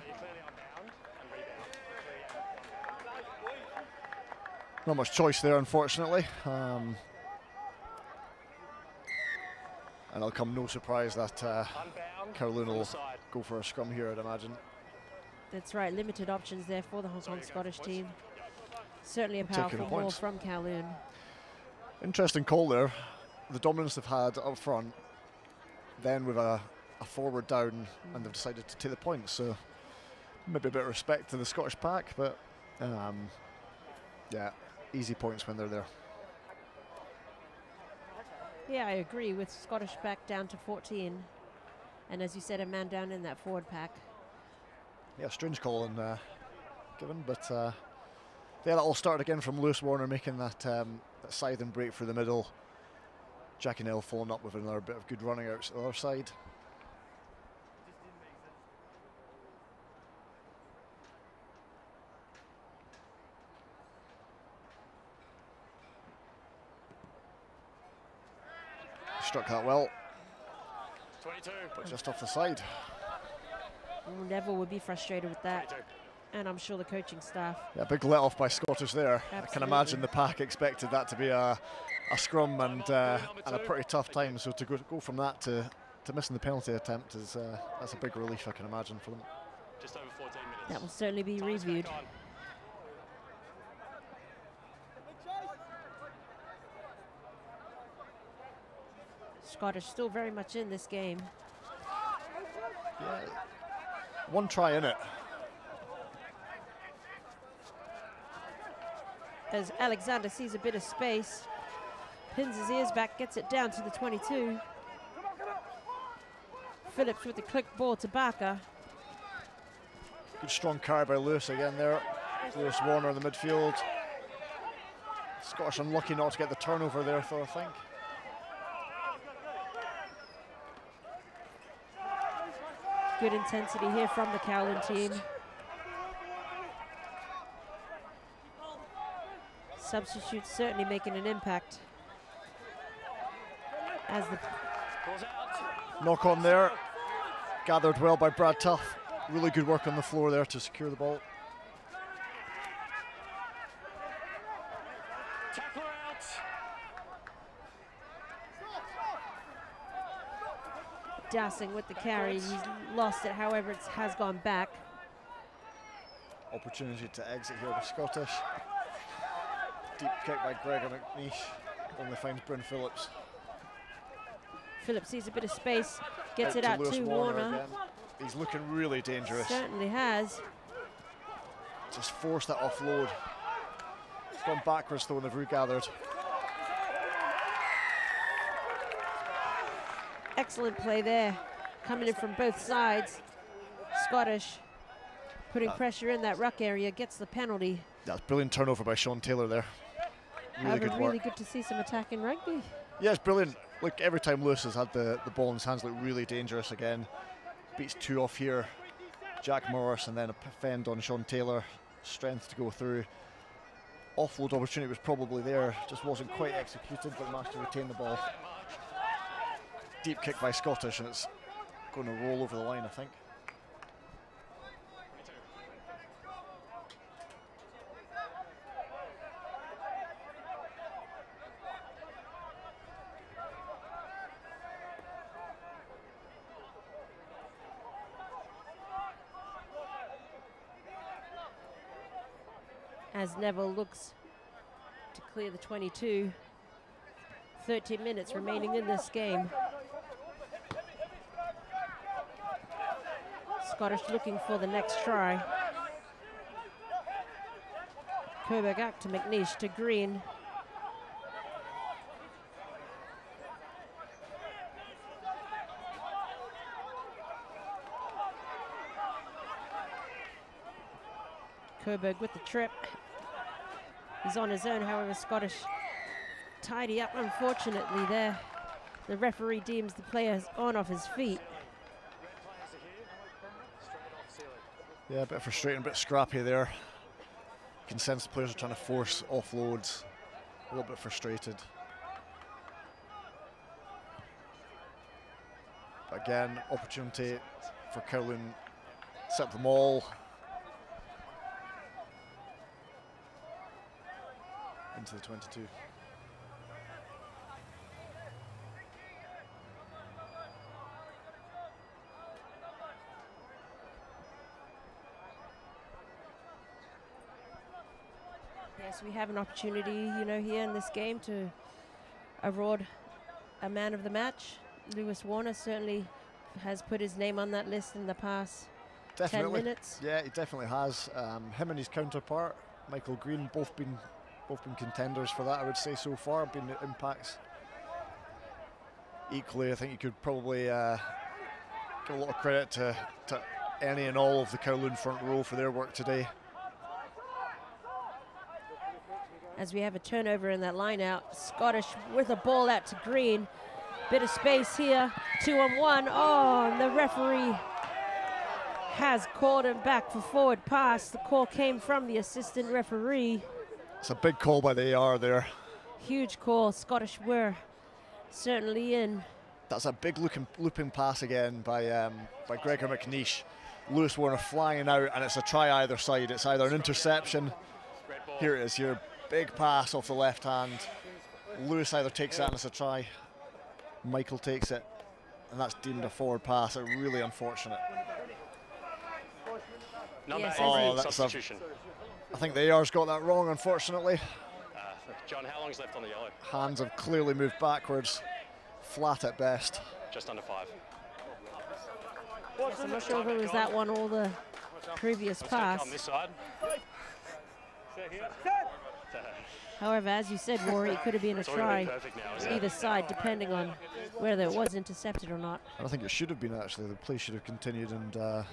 Not much choice there, unfortunately. Um, and it'll come no surprise that uh, Kowloon will go for a scrum here, I'd imagine. That's right, limited options there for the Hong Kong Scottish team. Certainly a powerful ball from Kowloon. Interesting call there. The dominance they've had up front, then with a, a forward down, and they've decided to take the points. So maybe a bit of respect to the Scottish pack, but um, yeah, easy points when they're there. Yeah, I agree with Scottish back down to 14. And as you said, a man down in that forward pack. Yeah, strange call and uh, given, but uh, yeah, that all started again from Lewis Warner making that um, that and break through the middle. Jackie Nell following up with another bit of good running out to the other side. Struck that well, 22. but just off the side. Ooh, Neville would be frustrated with that. 22. And I'm sure the coaching staff. Yeah, big let off by Scottish there. I can imagine the pack expected that to be a, a scrum and uh, and a pretty tough time. So to go, go from that to, to missing the penalty attempt is uh, that's a big relief. I can imagine for them. Just over 14 minutes. That will certainly be Time's back reviewed. On. Scottish still very much in this game. Yeah, one try in it. As Alexander sees a bit of space, pins his ears back, gets it down to the 22. Phillips with the click ball to Barker. Good strong carry by Lewis again there. Lewis Warner in the midfield. Scottish unlucky not to get the turnover there, though I think. Good intensity here from the Kowloon team. Substitutes certainly making an impact. As the Knock on there. Gathered well by Brad Tuff. Really good work on the floor there to secure the ball. Tackler out. Dassing with the carry, he's lost it. However, it has gone back. Opportunity to exit here with Scottish. Deep kick by Gregor McNeish. Only finds Bryn Phillips. Phillips sees a bit of space, gets it to out Lewis to Warner. Warner. He's looking really dangerous. Certainly has. Just forced that offload. It's gone backwards though, and they've regathered. Excellent play there, coming in from both sides. Scottish putting Uh, pressure in that ruck area, gets the penalty. That's brilliant turnover by Sean Taylor there. Really good really work. good to see some attack in rugby. Yeah, it's brilliant. Look, every time Lewis has had the, the ball in his hands, look really dangerous again. Beats two off here. Jack Morris and then a fend on Sean Taylor. Strength to go through. Offload opportunity was probably there, just wasn't quite executed, but managed to retain the ball. Deep kick by Scottish, and it's going to roll over the line, I think. as Neville looks to clear the 22. 13 minutes remaining in this game. Scottish looking for the next try. Coburg out to McNeish to Green. Coburg with the trip. He's on his own, however, Scottish tidy up, unfortunately, there. The referee deems the player has gone off his feet. Yeah, a bit frustrating, a bit scrappy there. You can sense the players are trying to force offloads. A little bit frustrated. Again, opportunity for Kowloon. Set them all. Into the 22. We have an opportunity, you know, here in this game to award a man of the match. Lewis Warner certainly has put his name on that list in the past Definitely. 10 minutes. Yeah, he definitely has. Um, him and his counterpart, Michael Green, both been both been contenders for that. I would say so far, been impacts. Equally, I think you could probably uh, give a lot of credit to, to any and all of the Kowloon front row for their work today. As we have a turnover in that line out, Scottish with a ball out to Green. Bit of space here, two on one. Oh, and the referee has called him back for forward pass. The call came from the assistant referee. It's a big call by the AR there. Huge call. Scottish were certainly in. That's a big looking, looping pass again by um, by Gregor McNeish. Lewis Warner flying out, and it's a try either side. It's either an interception. Here it is. Here, big pass off the left hand. Lewis either takes that and it's a try. Michael takes it, and that's deemed a forward pass. It's really unfortunate. Number Yes, eight, Oh, that's a- substitution. I think the AR's got that wrong, unfortunately. Uh, John, how long's left on the yellow? Hands have clearly moved backwards, flat at best. Just under five. Yes, I'm not sure if it was that one or the previous pass. on this side. However, as you said, Rory, it could have been a It's all gonna try now, isn't either side, depending on whether it was intercepted or not. I don't think it should have been actually. The play should have continued, and uh,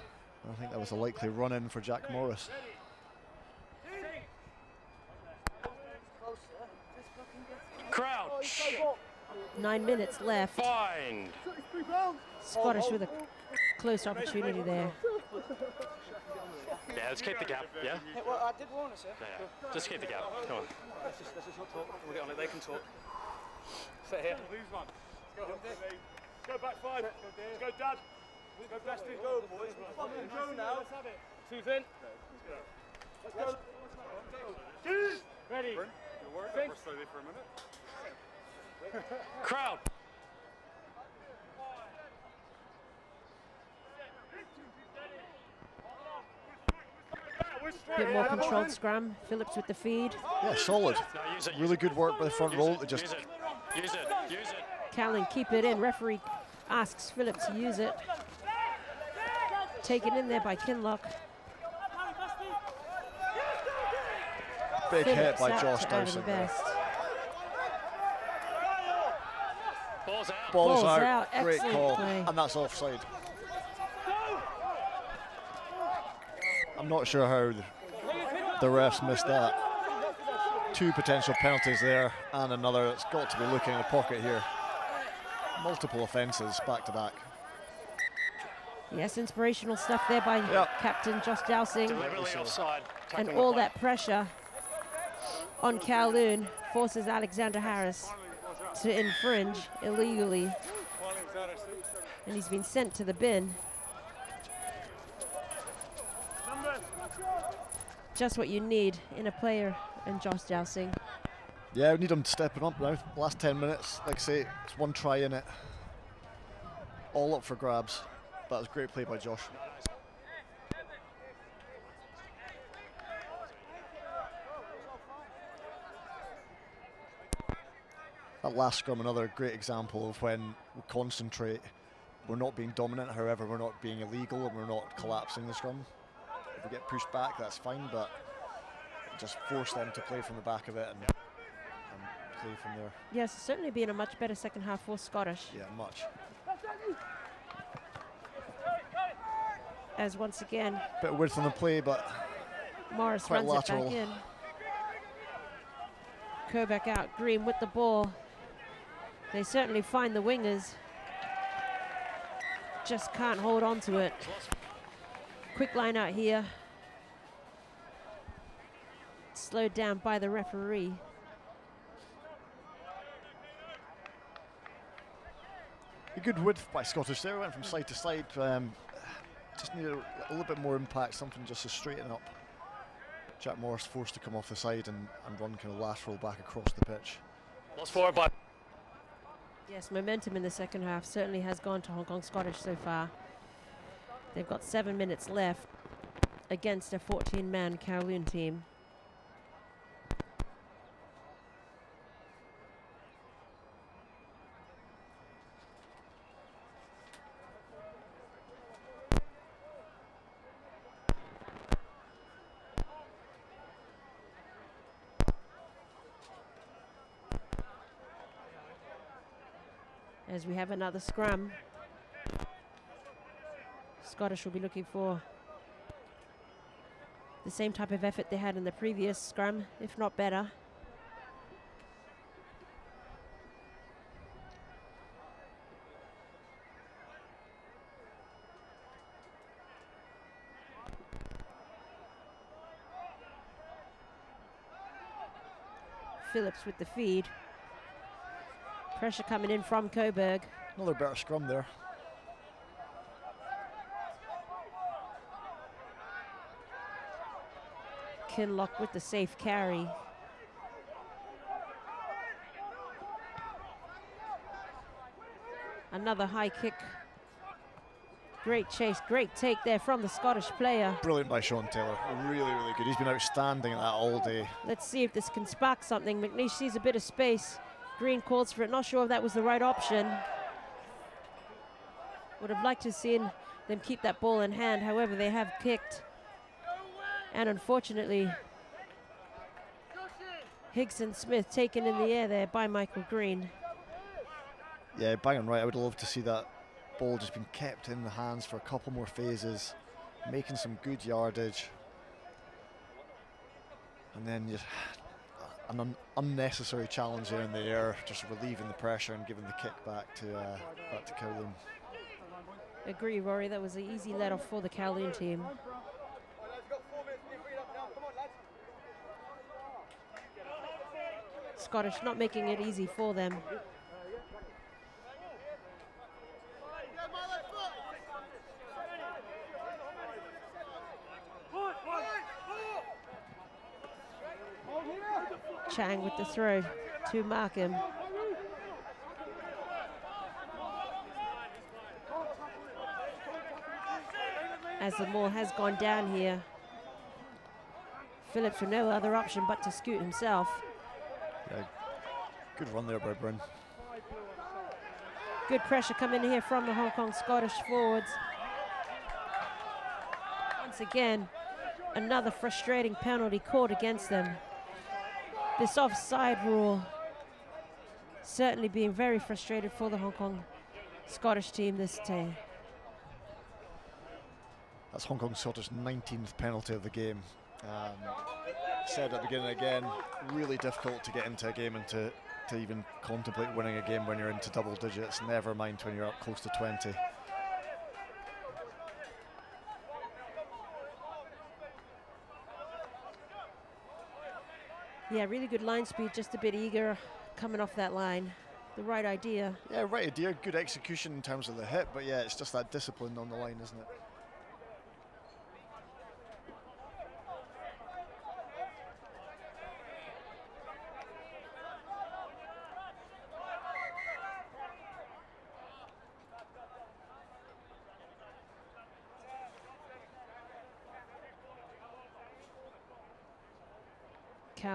I think that was a likely run in for Jack Morris. Crouch. Nine minutes left. Fine. Scottish with a close opportunity there. Yeah, let's keep the gap. Yeah? Hey, well, I did warn us, sir. Yeah, yeah. Just keep the gap. Come on. Let's just, let's just not talk. We'll get on it. They can talk. Sit here. Lose one. Let's go, Let's go back five. Let's go, Dad. Let's go, Bestie. Go, boys. Fucking go now. Let's have it. Susan. Let's go. Two. Ready. Think. slowly for a minute. Crowd. Bit more controlled scrum. Phillips with the feed. Yeah, solid. No. Really good work by the front use row. it, just use it. Use it. Use it. Callan keep it in. Referee asks Phillips to use it. Taken in there by Kinlock. big hit by Josh Dowson. Balls out. Balls, Balls out. out. Great Excellent call. play. And that's offside. I'm not sure how the, the refs missed that. Two potential penalties there, and another that's got to be looking in the pocket here. Multiple offences back to back. Yes, inspirational stuff there by Captain Josh Dowsing. And all that pressure on Kowloon forces Alexander Harris to infringe illegally. And he's been sent to the bin. Just what you need in a player in Josh Dowsing. Yeah, we need him stepping up now. Last 10 minutes, like I say, it's one try in it. All up for grabs. That was great play by Josh. That last scrum, another great example of when we concentrate. We're not being dominant, however, we're not being illegal and we're not collapsing the scrum. If we get pushed back, that's fine, but just force them to play from the back of it and, and play from there. Yes, it's certainly been a much better second half for Scottish. Yeah, much. As once again, Bit of width on the play, but Morris Quite runs lateral. it back in. Kovac out, Green with the ball. They certainly find the wingers. Just can't hold on to it. Quick line out here. Slowed down by the referee. a good width by Scottish there. Went from side to side. Um, just needed a, a little bit more impact, something just to straighten up. Jack Morris forced to come off the side and, and run kind of lateral back across the pitch. Lost forward by Yes, momentum in the second half certainly has gone to Hong Kong Scottish so far. They've got seven minutes left against a 14-man Kowloon team. As we have another scrum. Scottish will be looking for the same type of effort they had in the previous scrum, if not better. Phillips with the feed. Pressure coming in from Coburg. Another better scrum there. Kinlock with the safe carry. Another high kick. Great chase, great take there from the Scottish player. Brilliant by Sean Taylor. Really, really good. He's been outstanding at that all day. Let's see if this can spark something. McNeish sees a bit of space. Green calls for it. Not sure if that was the right option. Would have liked to have seen them keep that ball in hand. However, they have kicked. And unfortunately, Higson Smith taken in the air there by Michael Green. Yeah, bang on right. I would love to see that ball just been kept in the hands for a couple more phases, making some good yardage. And then just an un unnecessary challenge there in the air, just relieving the pressure and giving the kick back to uh, back to Kowloon. Agree, Rory. That was an easy let off for the Kowloon team. Scottish not making it easy for them. Chang with the throw to Markham. As the ball has gone down here. Phillips with no other option but to scoot himself. Yeah, good run there by Bryn. Good pressure coming here from the Hong Kong Scottish forwards. Once again, another frustrating penalty called against them. This offside rule certainly being very frustrated for the Hong Kong Scottish team this day. That's Hong Kong Scottish 19th penalty of the game. Um, said at the beginning again, really difficult to get into a game and to, to even contemplate winning a game when you're into double digits, never mind when you're up close to 20. Yeah, really good line speed, just a bit eager coming off that line. The right idea. Yeah, right idea, good execution in terms of the hit, but yeah, it's just that discipline on the line, isn't it?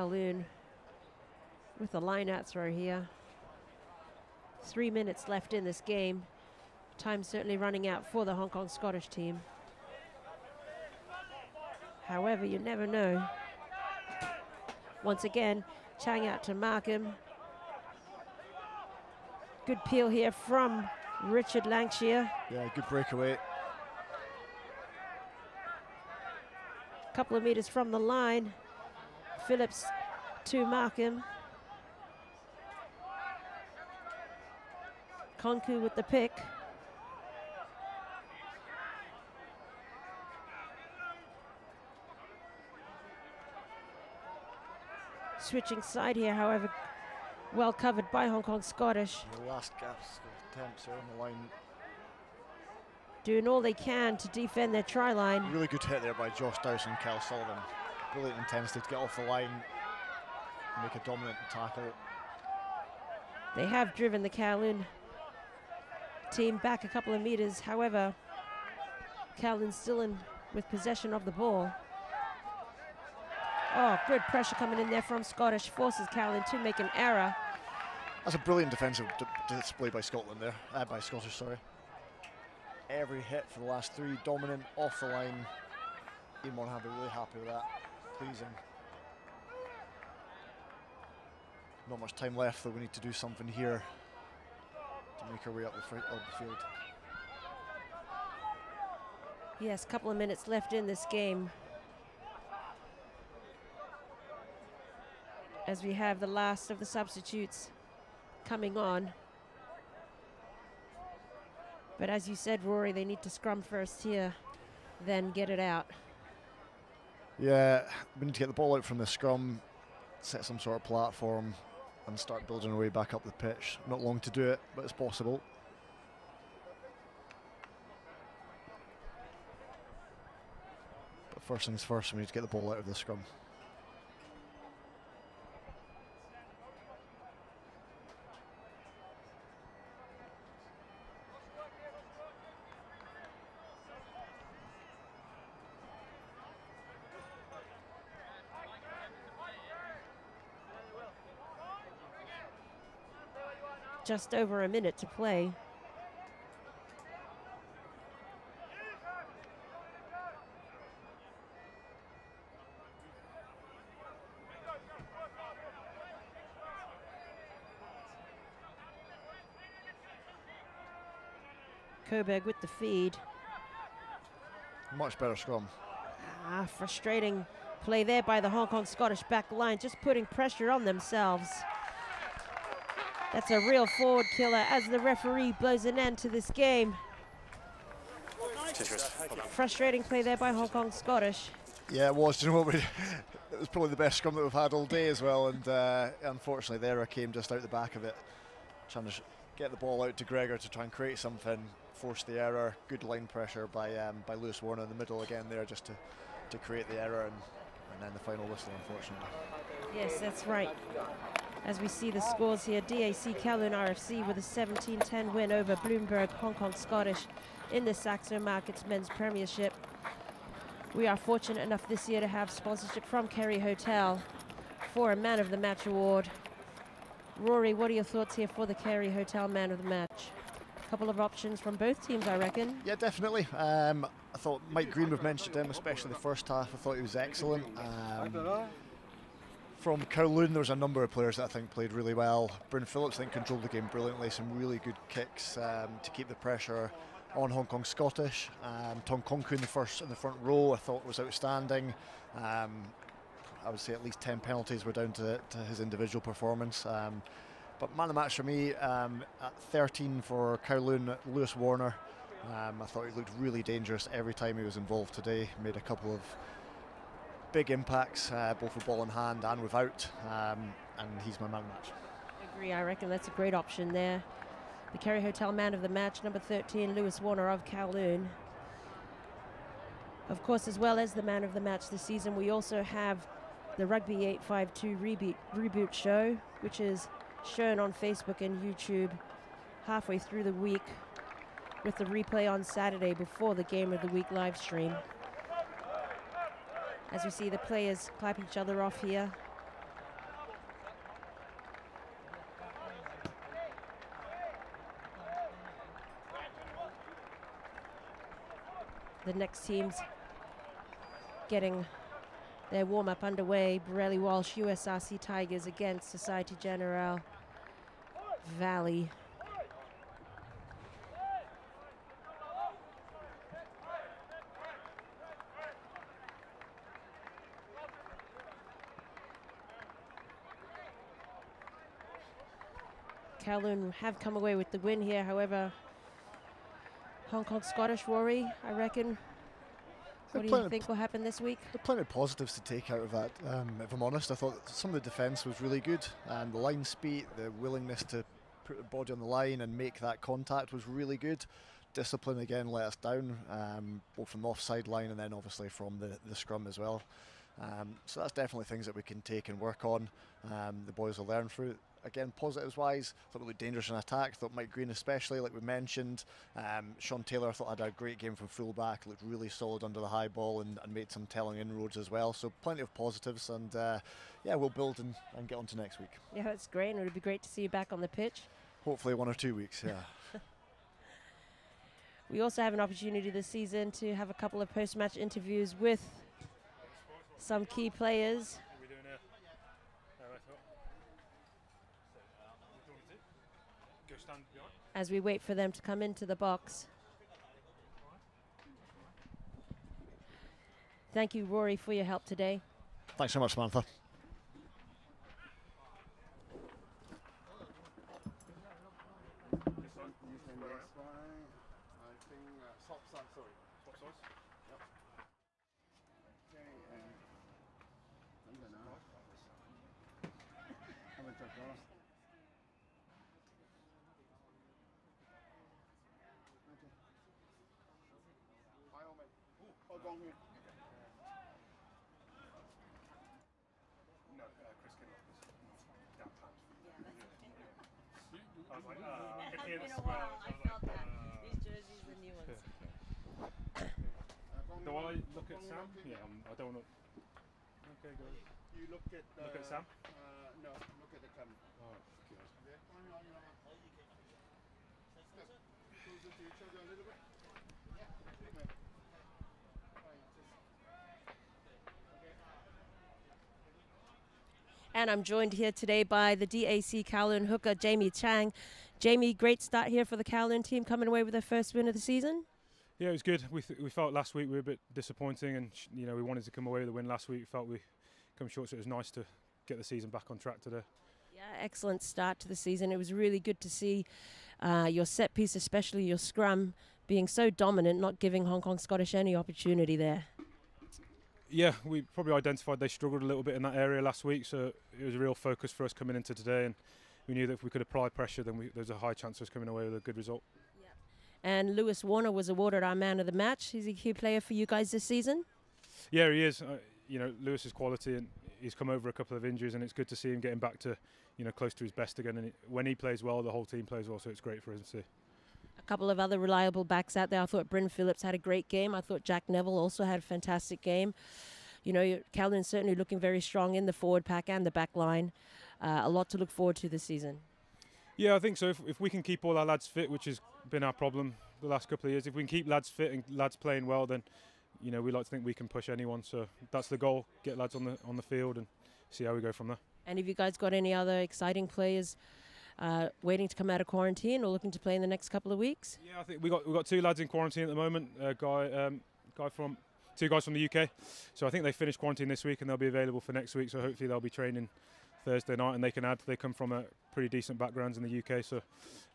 Kowloon with the line out throw here. Three minutes left in this game. Time certainly running out for the Hong Kong Scottish team. However, you never know. Once again, Chang out to Markham. Good peel here from Richard Langshire. Yeah, good breakaway. Couple of meters from the line. Phillips to Markham. Konku with the pick. Switching side here, however, well covered by Hong Kong Scottish. The last gaps attempts are on the line. Doing all they can to defend their try line. Really good hit there by Josh Dowson and Cal Sullivan. Brilliant intensity to get off the line, make a dominant tackle. They have driven the Kowloon team back a couple of meters. However, Kowloon still in with possession of the ball. Oh, good pressure coming in there from Scottish. Forces Kowloon to make an error. That's a brilliant defensive display by Scotland there, uh, by Scottish, sorry. Every hit for the last three, dominant, off the line. Ian Monaghan really happy with that, pleasing. Not much time left, though. We need to do something here to make our way up the, up the field. Yes, a couple of minutes left in this game. As we have the last of the substitutes coming on. But as you said, Rory, they need to scrum first here, then get it out. Yeah, we need to get the ball out from the scrum, set some sort of platform, and start building our way back up the pitch. Not long to do it, but it's possible. But first things first, we need to get the ball out of the scrum. Just over a minute to play. Coburg with the feed. Much better scrum. Ah, frustrating play there by the Hong Kong Scottish back line, just putting pressure on themselves. That's a real forward killer as the referee blows an end to this game. Frustrating play there by Hong Kong Scottish. Yeah, it was. Do you know what? We, it was probably the best scrum that we've had all day as well, and uh, unfortunately, there I came just out the back of it. Trying to get the ball out to Gregor to try and create something, force the error. Good line pressure by um, by Lewis Warner in the middle again there, just to to create the error, and, and then the final whistle, unfortunately. Yes, that's right. As we see the scores here, DAC Kowloon RFC with a 17-10 win over Bloomberg Hong Kong Scottish in the Saxo Markets Men's Premiership. We are fortunate enough this year to have sponsorship from Kerry Hotel for a Man of the Match award. Rory, what are your thoughts here for the Kerry Hotel Man of the Match? A couple of options from both teams, I reckon. Yeah, definitely. Um, I thought Mike Green, we've mentioned him, especially the first half. I thought he was excellent. Um, from Kowloon, there was a number of players that I think played really well. Bryn Phillips, I think, controlled the game brilliantly. Some really good kicks um, to keep the pressure on Hong Kong Scottish. Um, Tom Konku in the first in the front row, I thought was outstanding. Um, I would say at least 10 penalties were down to, to his individual performance. Um, but man of the match for me, um, at 13 for Kowloon, Lewis Warner. Um, I thought he looked really dangerous every time he was involved today. Made a couple of big impacts, uh, both with ball in hand and without, um, and he's my man of the match. agree. I reckon that's a great option there. The Kerry Hotel man of the match, number 13, Lewis Warner of Kowloon. Of course, as well as the man of the match this season, we also have the Rugby 852 reboot, reboot show, which is shown on Facebook and YouTube halfway through the week with the replay on Saturday before the Game of the Week live stream. As we see the players clap each other off here. The next team's getting their warm up underway. Borrelli Walsh, USRC Tigers against Societe Generale Valley. Kowloon have come away with the win here. However, Hong Kong Scottish Rory, I reckon. What do you think will happen this week? There are plenty of positives to take out of that. Um, if I'm honest, I thought some of the defence was really good, and the line speed, the willingness to put the body on the line and make that contact was really good. Discipline again let us down, um, both from the offside line and then obviously from the, the scrum as well. Um, so that's definitely things that we can take and work on. Um, the boys will learn through. Again, positives wise, thought it looked dangerous in attack. Thought Mike Green, especially, like we mentioned. Um, Sean Taylor, I thought had a great game from fullback. Looked really solid under the high ball and, and made some telling inroads as well. So plenty of positives, and uh, yeah, we'll build and, and get on to next week. Yeah, that's great, and it would be great to see you back on the pitch. Hopefully, one or two weeks. Yeah. We also have an opportunity this season to have a couple of post match interviews with some key players. What are we doing here? Oh, I thought. Go stand behind. As we wait for them to come into the box. Thank you, Rory, for your help today. Thanks so much, Samantha. No, uh, Chris Kinlock was down pound. I was like, uh, I could hear the smell. I was like, uh, These jerseys, the new ones. Do I look at Sam? Yeah, um, I don't want to. Okay, go. You look at uh, Look at Sam? Uh, no, look at the camera. Oh, God. Closer to each other a little bit. And I'm joined here today by the DAC Kowloon hooker, Jamie Chang. Jamie, great start here for the Kowloon team, coming away with their first win of the season. Yeah, it was good. We, th- we felt last week we were a bit disappointing, and sh- you know we wanted to come away with a win last week. We Felt we come short, so it was nice to get the season back on track today. Yeah, excellent start to the season. It was really good to see uh, your set piece, especially your scrum, being so dominant, not giving Hong Kong Scottish any opportunity there. Yeah, we probably identified they struggled a little bit in that area last week, so it was a real focus for us coming into today, and we knew that if we could apply pressure, then we, there's a high chance of us coming away with a good result. And Lewis Warner was awarded our man of the match. He's a key player for you guys this season. Yeah, he is. Uh, you know, Lewis's quality, and he's come over a couple of injuries, and it's good to see him getting back to, you know, close to his best again. And he, when he plays well, the whole team plays well, so it's great for us to see. A couple of other reliable backs out there. I thought Bryn Phillips had a great game. I thought Jack Neville also had a fantastic game. You know, Calvin's certainly looking very strong in the forward pack and the back line. Uh, a lot to look forward to this season. Yeah, I think so. If, if we can keep all our lads fit, which has been our problem the last couple of years, if we can keep lads fit and lads playing well, then you know we like to think we can push anyone. So that's the goal: get lads on the on the field and see how we go from there. And have you guys got any other exciting players uh, waiting to come out of quarantine or looking to play in the next couple of weeks? Yeah, I think we got we got two lads in quarantine at the moment. A guy um, guy from two guys from the UK. So I think they finished quarantine this week and they'll be available for next week. So hopefully they'll be training Thursday night and they can add. They come from a pretty decent backgrounds in the UK. So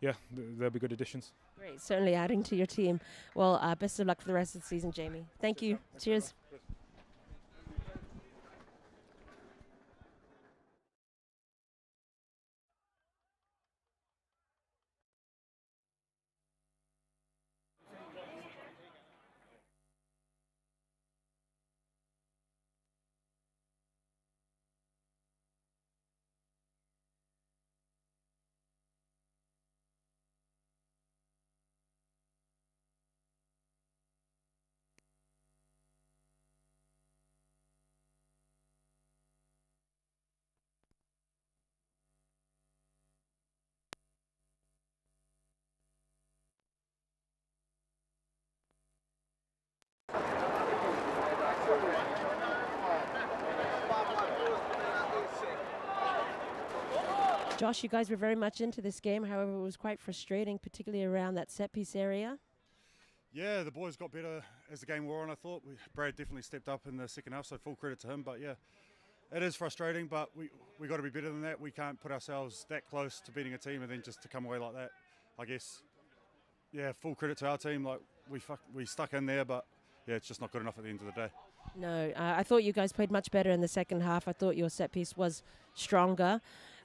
yeah, they'll be good additions. Great, certainly adding to your team. Well, uh, best of luck for the rest of the season, Jamie. Thank you. Cheers. Josh, you guys were very much into this game. However, it was quite frustrating, particularly around that set piece area. Yeah, the boys got better as the game wore on. I thought we, Brad definitely stepped up in the second half, so full credit to him. But yeah, it is frustrating, but we we got to be better than that. We can't put ourselves that close to beating a team and then just to come away like that. I guess. Yeah, full credit to our team. Like we fuck, we stuck in there, but yeah, it's just not good enough at the end of the day. No, uh, I thought you guys played much better in the second half. I thought your set piece was stronger.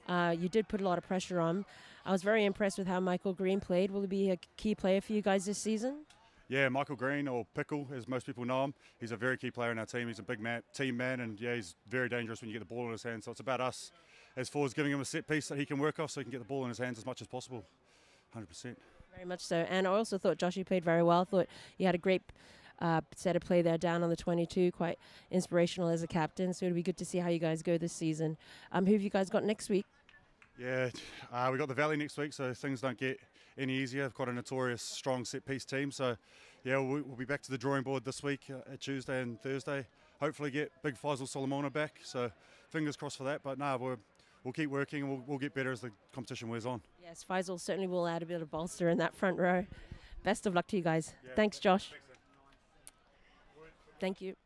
Uh, you did put a lot of pressure on. I was very impressed with how Michael Green played. Will he be a key player for you guys this season? Yeah, Michael Green or Pickle, as most people know him, he's a very key player in our team. He's a big man, team man, and yeah, he's very dangerous when you get the ball in his hands. So it's about us as far as giving him a set piece that he can work off so he can get the ball in his hands as much as possible. 100%. Very much so. And I also thought Josh, you played very well. I thought he had a great uh, set of play there down on the 22, quite inspirational as a captain. So it'll be good to see how you guys go this season. Um, who have you guys got next week? Yeah, uh, we got the Valley next week, so things don't get any easier. I've got a notorious strong set piece team, so yeah, we'll, we'll be back to the drawing board this week uh, at Tuesday and Thursday. Hopefully, get Big Faisal Solomona back. So fingers crossed for that. But no, we're, we'll keep working and we'll, we'll get better as the competition wears on. Yes, Faisal certainly will add a bit of bolster in that front row. Best of luck to you guys. Yeah, Thanks, Josh. Thanks, Thank you.